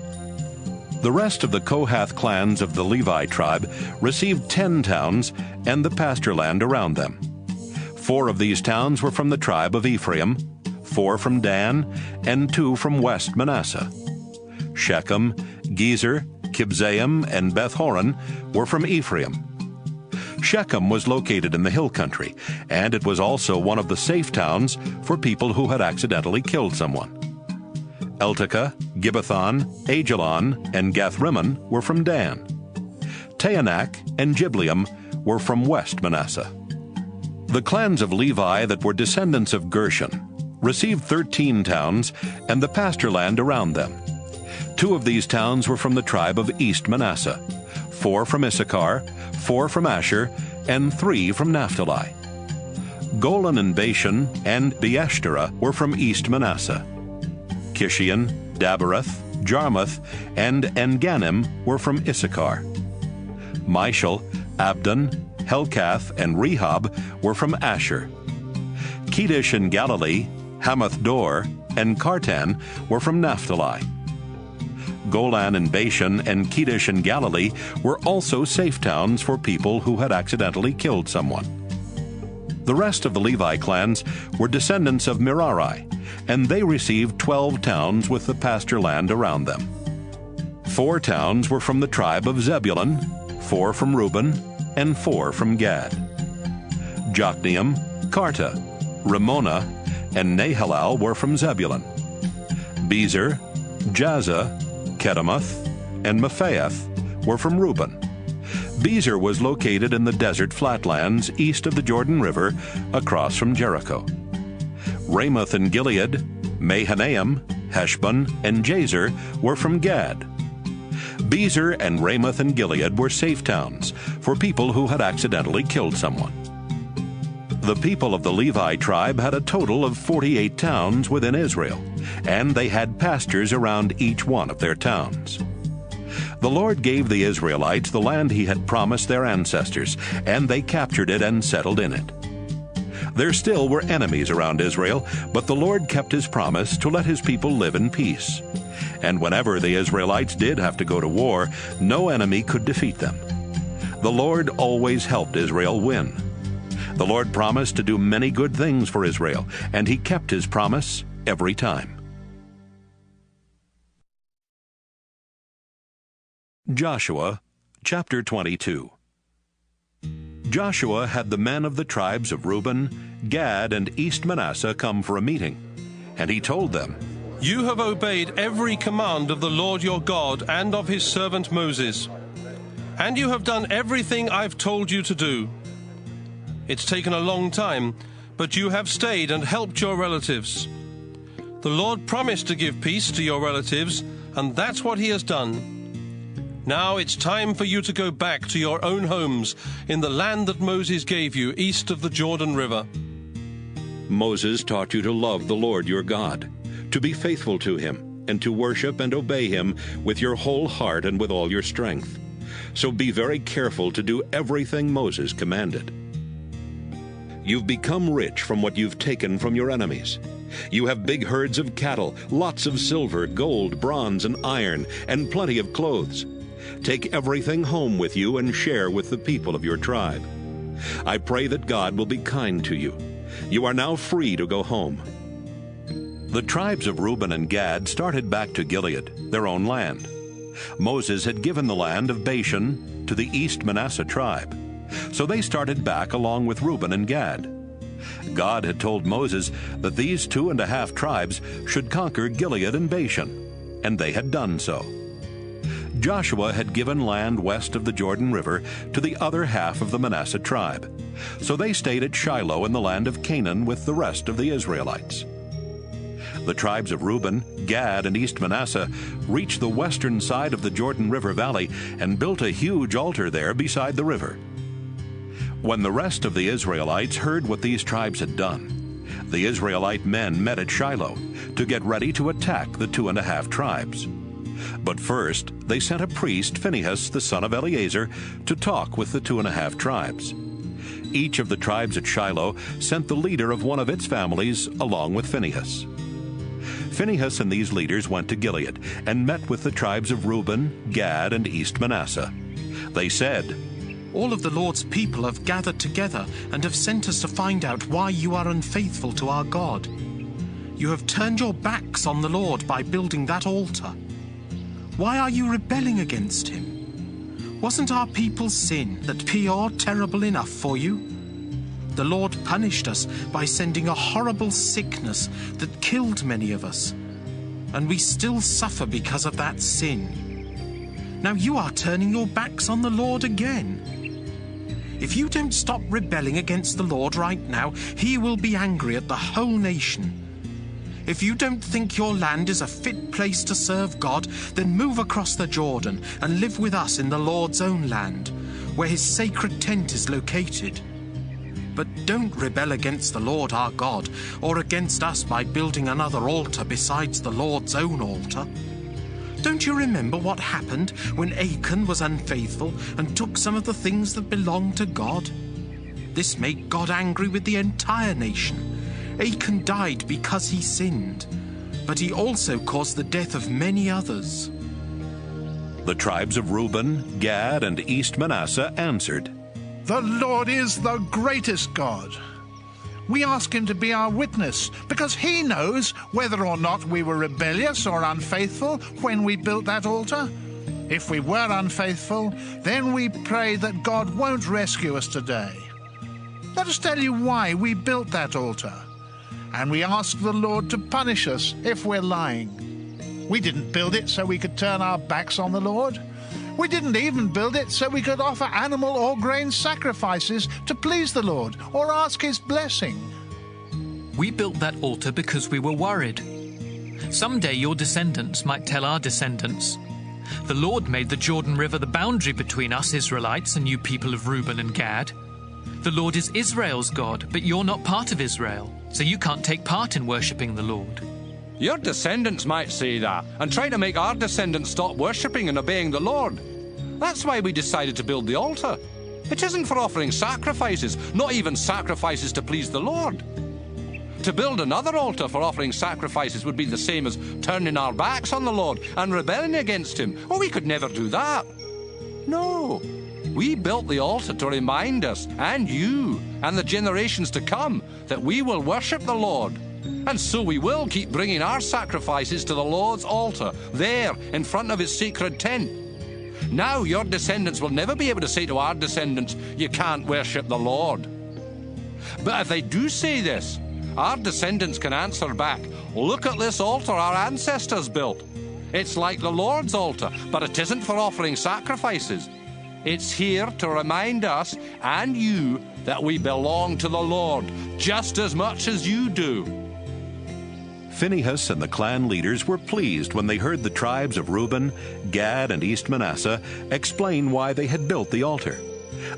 The rest of the Kohath clans of the Levi tribe received ten towns and the pasture land around them. Four of these towns were from the tribe of Ephraim, four from Dan, and two from West Manasseh. Shechem, Gezer, Kibzaim, and Beth Horon were from Ephraim. Shechem was located in the hill country, and it was also one of the safe towns for people who had accidentally killed someone. Eltekeh, Gibbethon, Aijalon, and Gathrimmon were from Dan. Taanach and Jibleam were from West Manasseh. The clans of Levi that were descendants of Gershon received 13 towns and the pasture land around them. Two of these towns were from the tribe of East Manasseh, four from Issachar, four from Asher, and three from Naphtali. Golan and Bashan and Beeshterah were from East Manasseh. Kishion, Daberath, Jarmuth, and Engannim were from Issachar. Mishal, Abdon, Helkath, and Rehob were from Asher. Kedesh and Galilee, Hamath Dor, and Kartan were from Naphtali. Golan and Bashan and Kedesh and Galilee were also safe towns for people who had accidentally killed someone. The rest of the Levi clans were descendants of Merari, and they received twelve towns with the pasture land around them. Four towns were from the tribe of Zebulun, four from Reuben, and four from Gad. Jokneam, Kartah, Ramona, and Nahalal were from Zebulun. Bezer, Jazzah, Kedemoth, and Mephaath were from Reuben. Bezer was located in the desert flatlands east of the Jordan River across from Jericho. Ramoth and Gilead, Mahanaim, Heshbon, and Jazer were from Gad. Bezer and Ramoth and Gilead were safe towns for people who had accidentally killed someone. The people of the Levi tribe had a total of 48 towns within Israel, and they had pastures around each one of their towns. The Lord gave the Israelites the land he had promised their ancestors, and they captured it and settled in it. There still were enemies around Israel, but the Lord kept his promise to let his people live in peace. And whenever the Israelites did have to go to war, no enemy could defeat them. The Lord always helped Israel win. The Lord promised to do many good things for Israel, and he kept his promise every time. Joshua chapter 22 Joshua had the men of the tribes of Reuben, Gad, and East Manasseh come for a meeting, and he told them, You have obeyed every command of the Lord your God and of his servant Moses, and you have done everything I've told you to do. It's taken a long time, but you have stayed and helped your relatives. The Lord promised to give peace to your relatives, and that's what he has done. Now it's time for you to go back to your own homes in the land that Moses gave you east of the Jordan River. Moses taught you to love the Lord your God, to be faithful to him, and to worship and obey him with your whole heart and with all your strength. So be very careful to do everything Moses commanded. You've become rich from what you've taken from your enemies. You have big herds of cattle, lots of silver, gold, bronze, and iron, and plenty of clothes. Take everything home with you and share with the people of your tribe. I pray that God will be kind to you. You are now free to go home. The tribes of Reuben and Gad started back to Gilead, their own land. Moses had given the land of Bashan to the East Manasseh tribe. So they started back along with Reuben and Gad. God had told Moses that these two and a half tribes should conquer Gilead and Bashan, and they had done so. Joshua had given land west of the Jordan River to the other half of the Manasseh tribe. So they stayed at Shiloh in the land of Canaan with the rest of the Israelites. The tribes of Reuben, Gad, and East Manasseh reached the western side of the Jordan River Valley and built a huge altar there beside the river. When the rest of the Israelites heard what these tribes had done, the Israelite men met at Shiloh to get ready to attack the two and a half tribes. But first, they sent a priest, Phinehas, the son of Eleazar, to talk with the two and a half tribes. Each of the tribes at Shiloh sent the leader of one of its families along with Phinehas. Phinehas and these leaders went to Gilead and met with the tribes of Reuben, Gad, and East Manasseh. They said, All of the Lord's people have gathered together and have sent us to find out why you are unfaithful to our God. You have turned your backs on the Lord by building that altar. Why are you rebelling against him? Wasn't our people's sin, that Peor, terrible enough for you? The Lord punished us by sending a horrible sickness that killed many of us, and we still suffer because of that sin. Now you are turning your backs on the Lord again. If you don't stop rebelling against the Lord right now, he will be angry at the whole nation. If you don't think your land is a fit place to serve God, then move across the Jordan and live with us in the Lord's own land, where his sacred tent is located. But don't rebel against the Lord our God, or against us by building another altar besides the Lord's own altar. Don't you remember what happened when Achan was unfaithful and took some of the things that belonged to God? This made God angry with the entire nation. Achan died because he sinned, but he also caused the death of many others. The tribes of Reuben, Gad, and East Manasseh answered, The Lord is the greatest God. We ask him to be our witness, because he knows whether or not we were rebellious or unfaithful when we built that altar. If we were unfaithful, then we pray that God won't rescue us today. Let us tell you why we built that altar. And we ask the Lord to punish us if we're lying. We didn't build it so we could turn our backs on the Lord. We didn't even build it so we could offer animal or grain sacrifices to please the Lord or ask His blessing. We built that altar because we were worried. Someday your descendants might tell our descendants. The Lord made the Jordan River the boundary between us Israelites and you people of Reuben and Gad. The Lord is Israel's God, but you're not part of Israel, so you can't take part in worshipping the Lord. Your descendants might say that and try to make our descendants stop worshipping and obeying the Lord. That's why we decided to build the altar. It isn't for offering sacrifices, not even sacrifices to please the Lord. To build another altar for offering sacrifices would be the same as turning our backs on the Lord and rebelling against Him. Oh, we could never do that. No. We built the altar to remind us, and you, and the generations to come, that we will worship the Lord. And so we will keep bringing our sacrifices to the Lord's altar, there, in front of His sacred tent. Now your descendants will never be able to say to our descendants, You can't worship the Lord. But if they do say this, our descendants can answer back, Look at this altar our ancestors built. It's like the Lord's altar, but it isn't for offering sacrifices. It's here to remind us and you that we belong to the Lord just as much as you do. Phinehas and the clan leaders were pleased when they heard the tribes of Reuben, Gad, and East Manasseh explain why they had built the altar.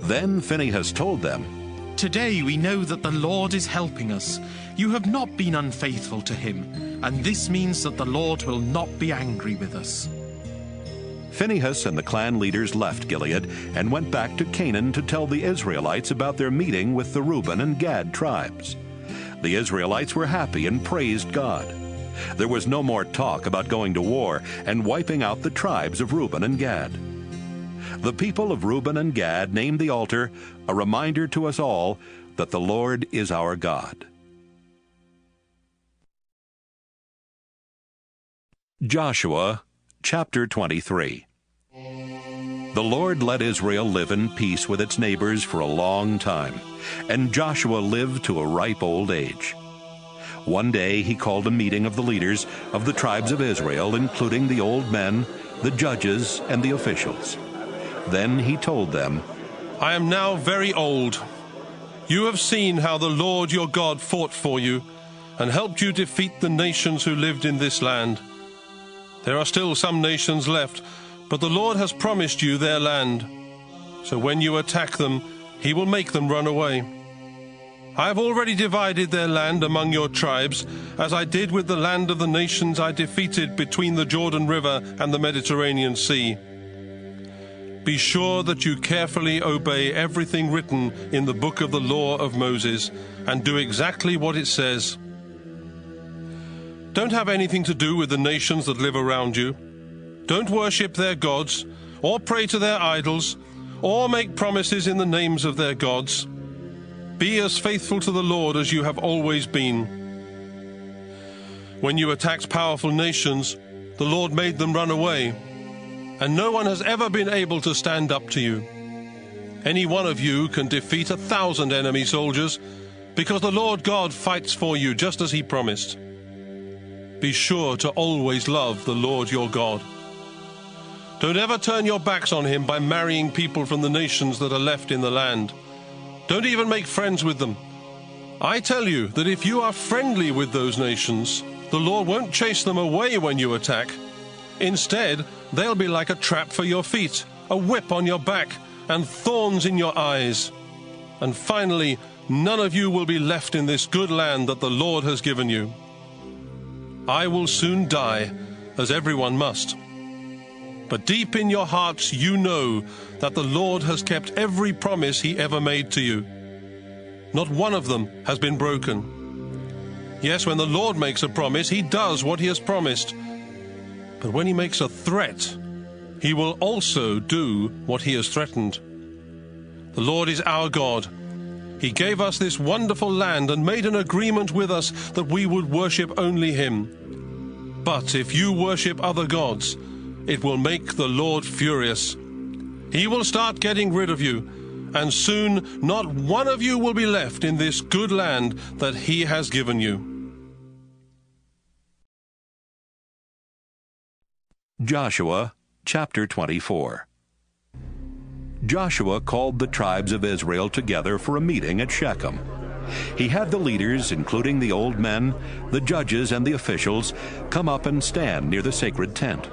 Then Phinehas told them, Today we know that the Lord is helping us. You have not been unfaithful to him, and this means that the Lord will not be angry with us. Phinehas and the clan leaders left Gilead and went back to Canaan to tell the Israelites about their meeting with the Reuben and Gad tribes. The Israelites were happy and praised God. There was no more talk about going to war and wiping out the tribes of Reuben and Gad. The people of Reuben and Gad named the altar a reminder to us all that the Lord is our God. Joshua chapter 23 The Lord let Israel live in peace with its neighbors for a long time, and Joshua lived to a ripe old age. One day he called a meeting of the leaders of the tribes of Israel, including the old men, the judges, and the officials. Then he told them, I am now very old. You have seen how the Lord your God fought for you and helped you defeat the nations who lived in this land. There are still some nations left, but the Lord has promised you their land. So when you attack them, he will make them run away. I have already divided their land among your tribes, as I did with the land of the nations I defeated between the Jordan River and the Mediterranean Sea. Be sure that you carefully obey everything written in the book of the law of Moses and do exactly what it says. Don't have anything to do with the nations that live around you. Don't worship their gods, or pray to their idols, or make promises in the names of their gods. Be as faithful to the Lord as you have always been. When you attacked powerful nations, the Lord made them run away, and no one has ever been able to stand up to you. Any one of you can defeat a thousand enemy soldiers, because the Lord God fights for you just as he promised. Be sure to always love the Lord your God. Don't ever turn your backs on him by marrying people from the nations that are left in the land. Don't even make friends with them. I tell you that if you are friendly with those nations, The Lord won't chase them away when you attack. Instead, they'll be like a trap for your feet, a whip on your back, and thorns in your eyes. And finally, none of you will be left in this good land that the Lord has given you. I will soon die, as everyone must. But deep in your hearts, you know that the Lord has kept every promise he ever made to you. Not one of them has been broken. Yes, when the Lord makes a promise, he does what he has promised. But when he makes a threat, he will also do what he has threatened. The Lord is our God. He gave us this wonderful land and made an agreement with us that we would worship only him. But if you worship other gods, it will make the Lord furious. He will start getting rid of you, and soon not one of you will be left in this good land that he has given you. Joshua chapter 24 Joshua called the tribes of Israel together for a meeting at Shechem. He had the leaders, including the old men, the judges, and the officials, come up and stand near the sacred tent.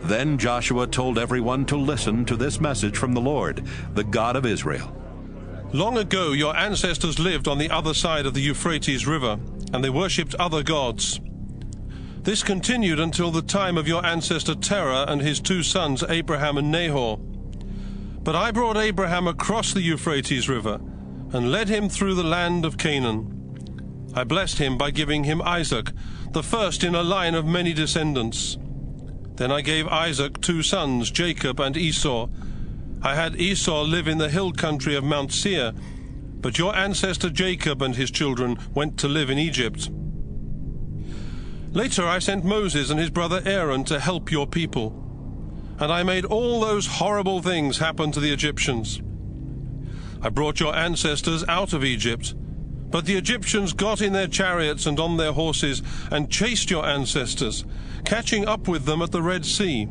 Then Joshua told everyone to listen to this message from the Lord, the God of Israel. Long ago, your ancestors lived on the other side of the Euphrates River, and they worshipped other gods. This continued until the time of your ancestor Terah and his two sons, Abraham and Nahor. But I brought Abraham across the Euphrates River and led him through the land of Canaan. I blessed him by giving him Isaac, the first in a line of many descendants. Then I gave Isaac two sons, Jacob and Esau. I had Esau live in the hill country of Mount Seir, but your ancestor Jacob and his children went to live in Egypt. Later I sent Moses and his brother Aaron to help your people. And I made all those horrible things happen to the Egyptians. I brought your ancestors out of Egypt, but the Egyptians got in their chariots and on their horses and chased your ancestors, catching up with them at the Red Sea.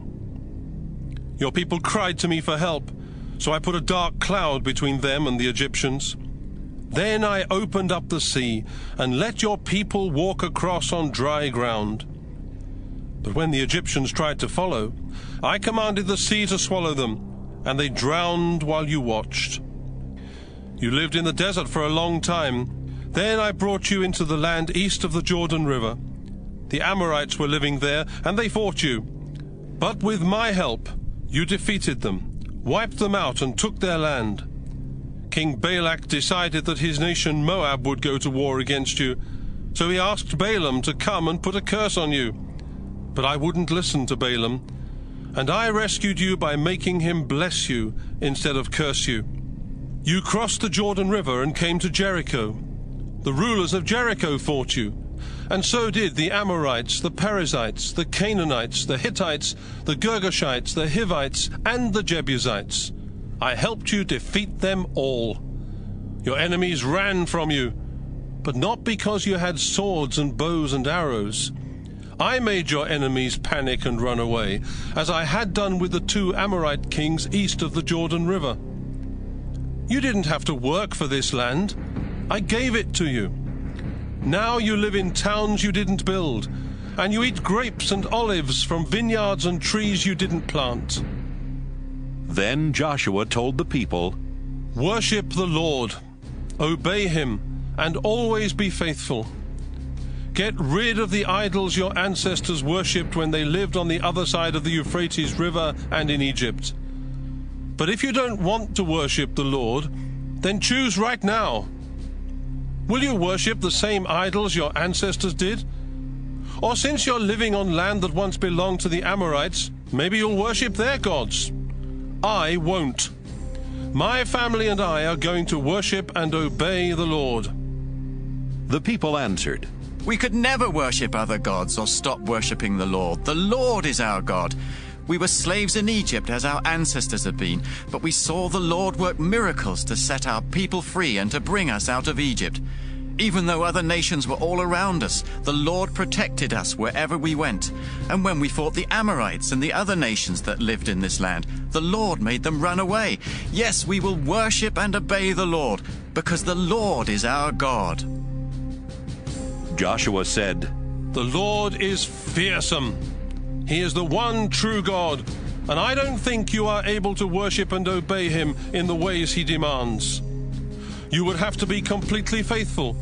Your people cried to me for help, so I put a dark cloud between them and the Egyptians. Then I opened up the sea and let your people walk across on dry ground. But when the Egyptians tried to follow, I commanded the sea to swallow them, and they drowned while you watched. You lived in the desert for a long time. Then I brought you into the land east of the Jordan River. The Amorites were living there, and they fought you. But with my help, you defeated them, wiped them out, and took their land. King Balak decided that his nation Moab would go to war against you. So he asked Balaam to come and put a curse on you. But I wouldn't listen to Balaam, and I rescued you by making him bless you instead of curse you. You crossed the Jordan River and came to Jericho. The rulers of Jericho fought you, and so did the Amorites, the Perizzites, the Canaanites, the Hittites, the Girgashites, the Hivites, and the Jebusites. I helped you defeat them all. Your enemies ran from you, but not because you had swords and bows and arrows. I made your enemies panic and run away, as I had done with the two Amorite kings east of the Jordan River. You didn't have to work for this land. I gave it to you. Now you live in towns you didn't build, and you eat grapes and olives from vineyards and trees you didn't plant. Then Joshua told the people, Worship the Lord, obey him, and always be faithful. Get rid of the idols your ancestors worshipped when they lived on the other side of the Euphrates River and in Egypt. But if you don't want to worship the Lord, then choose right now. Will you worship the same idols your ancestors did? Or since you're living on land that once belonged to the Amorites, maybe you'll worship their gods. I won't. My family and I are going to worship and obey the Lord. The people answered, We could never worship other gods or stop worshipping the Lord. The Lord is our God. We were slaves in Egypt as our ancestors had been, but we saw the Lord work miracles to set our people free and to bring us out of Egypt. Even though other nations were all around us, the Lord protected us wherever we went. And when we fought the Amorites and the other nations that lived in this land, the Lord made them run away. Yes, we will worship and obey the Lord, because the Lord is our God. Joshua said, The Lord is fearsome. He is the one true God, and I don't think you are able to worship and obey him in the ways he demands. You would have to be completely faithful,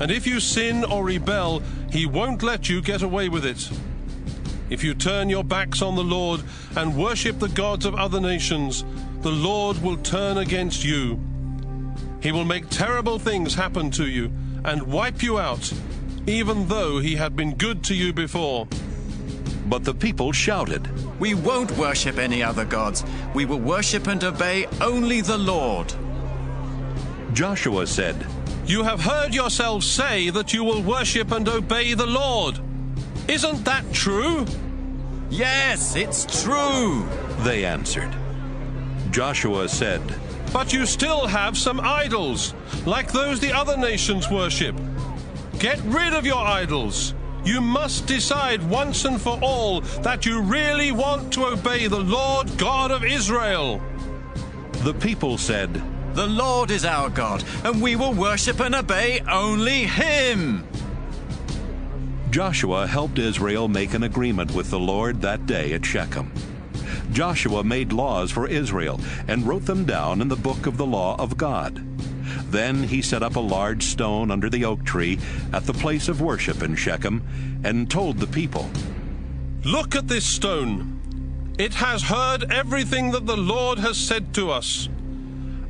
and if you sin or rebel, he won't let you get away with it. If you turn your backs on the Lord and worship the gods of other nations, the Lord will turn against you. He will make terrible things happen to you and wipe you out, even though he had been good to you before. But the people shouted, We won't worship any other gods. We will worship and obey only the Lord. Joshua said, You have heard yourselves say that you will worship and obey the Lord. Isn't that true? Yes, it's true, they answered. Joshua said, But you still have some idols, like those the other nations worship. Get rid of your idols. You must decide once and for all that you really want to obey the Lord God of Israel. The people said, The Lord is our God, and we will worship and obey only Him. Joshua helped Israel make an agreement with the Lord that day at Shechem. Joshua made laws for Israel and wrote them down in the book of the law of God. Then he set up a large stone under the oak tree at the place of worship in Shechem and told the people, Look at this stone. It has heard everything that the Lord has said to us.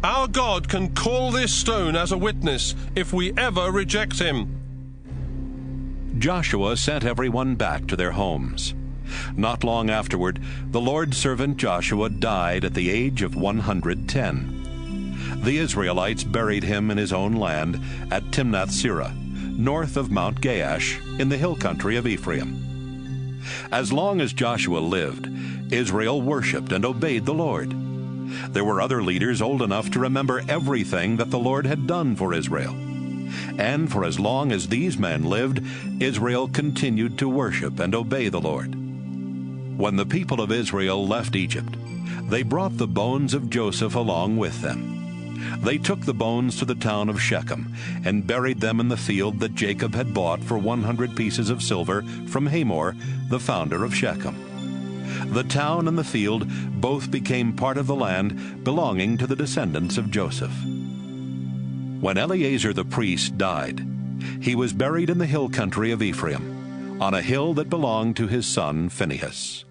Our God can call this stone as a witness if we ever reject him. Joshua sent everyone back to their homes. Not long afterward, the Lord's servant Joshua died at the age of 110. The Israelites buried him in his own land at Timnath Serah, north of Mount Gaash, in the hill country of Ephraim. As long as Joshua lived, Israel worshiped and obeyed the Lord. There were other leaders old enough to remember everything that the Lord had done for Israel. And for as long as these men lived, Israel continued to worship and obey the Lord. When the people of Israel left Egypt, they brought the bones of Joseph along with them. They took the bones to the town of Shechem and buried them in the field that Jacob had bought for 100 pieces of silver from Hamor, the founder of Shechem. The town and the field both became part of the land belonging to the descendants of Joseph. When Eleazar the priest died, he was buried in the hill country of Ephraim, on a hill that belonged to his son Phinehas.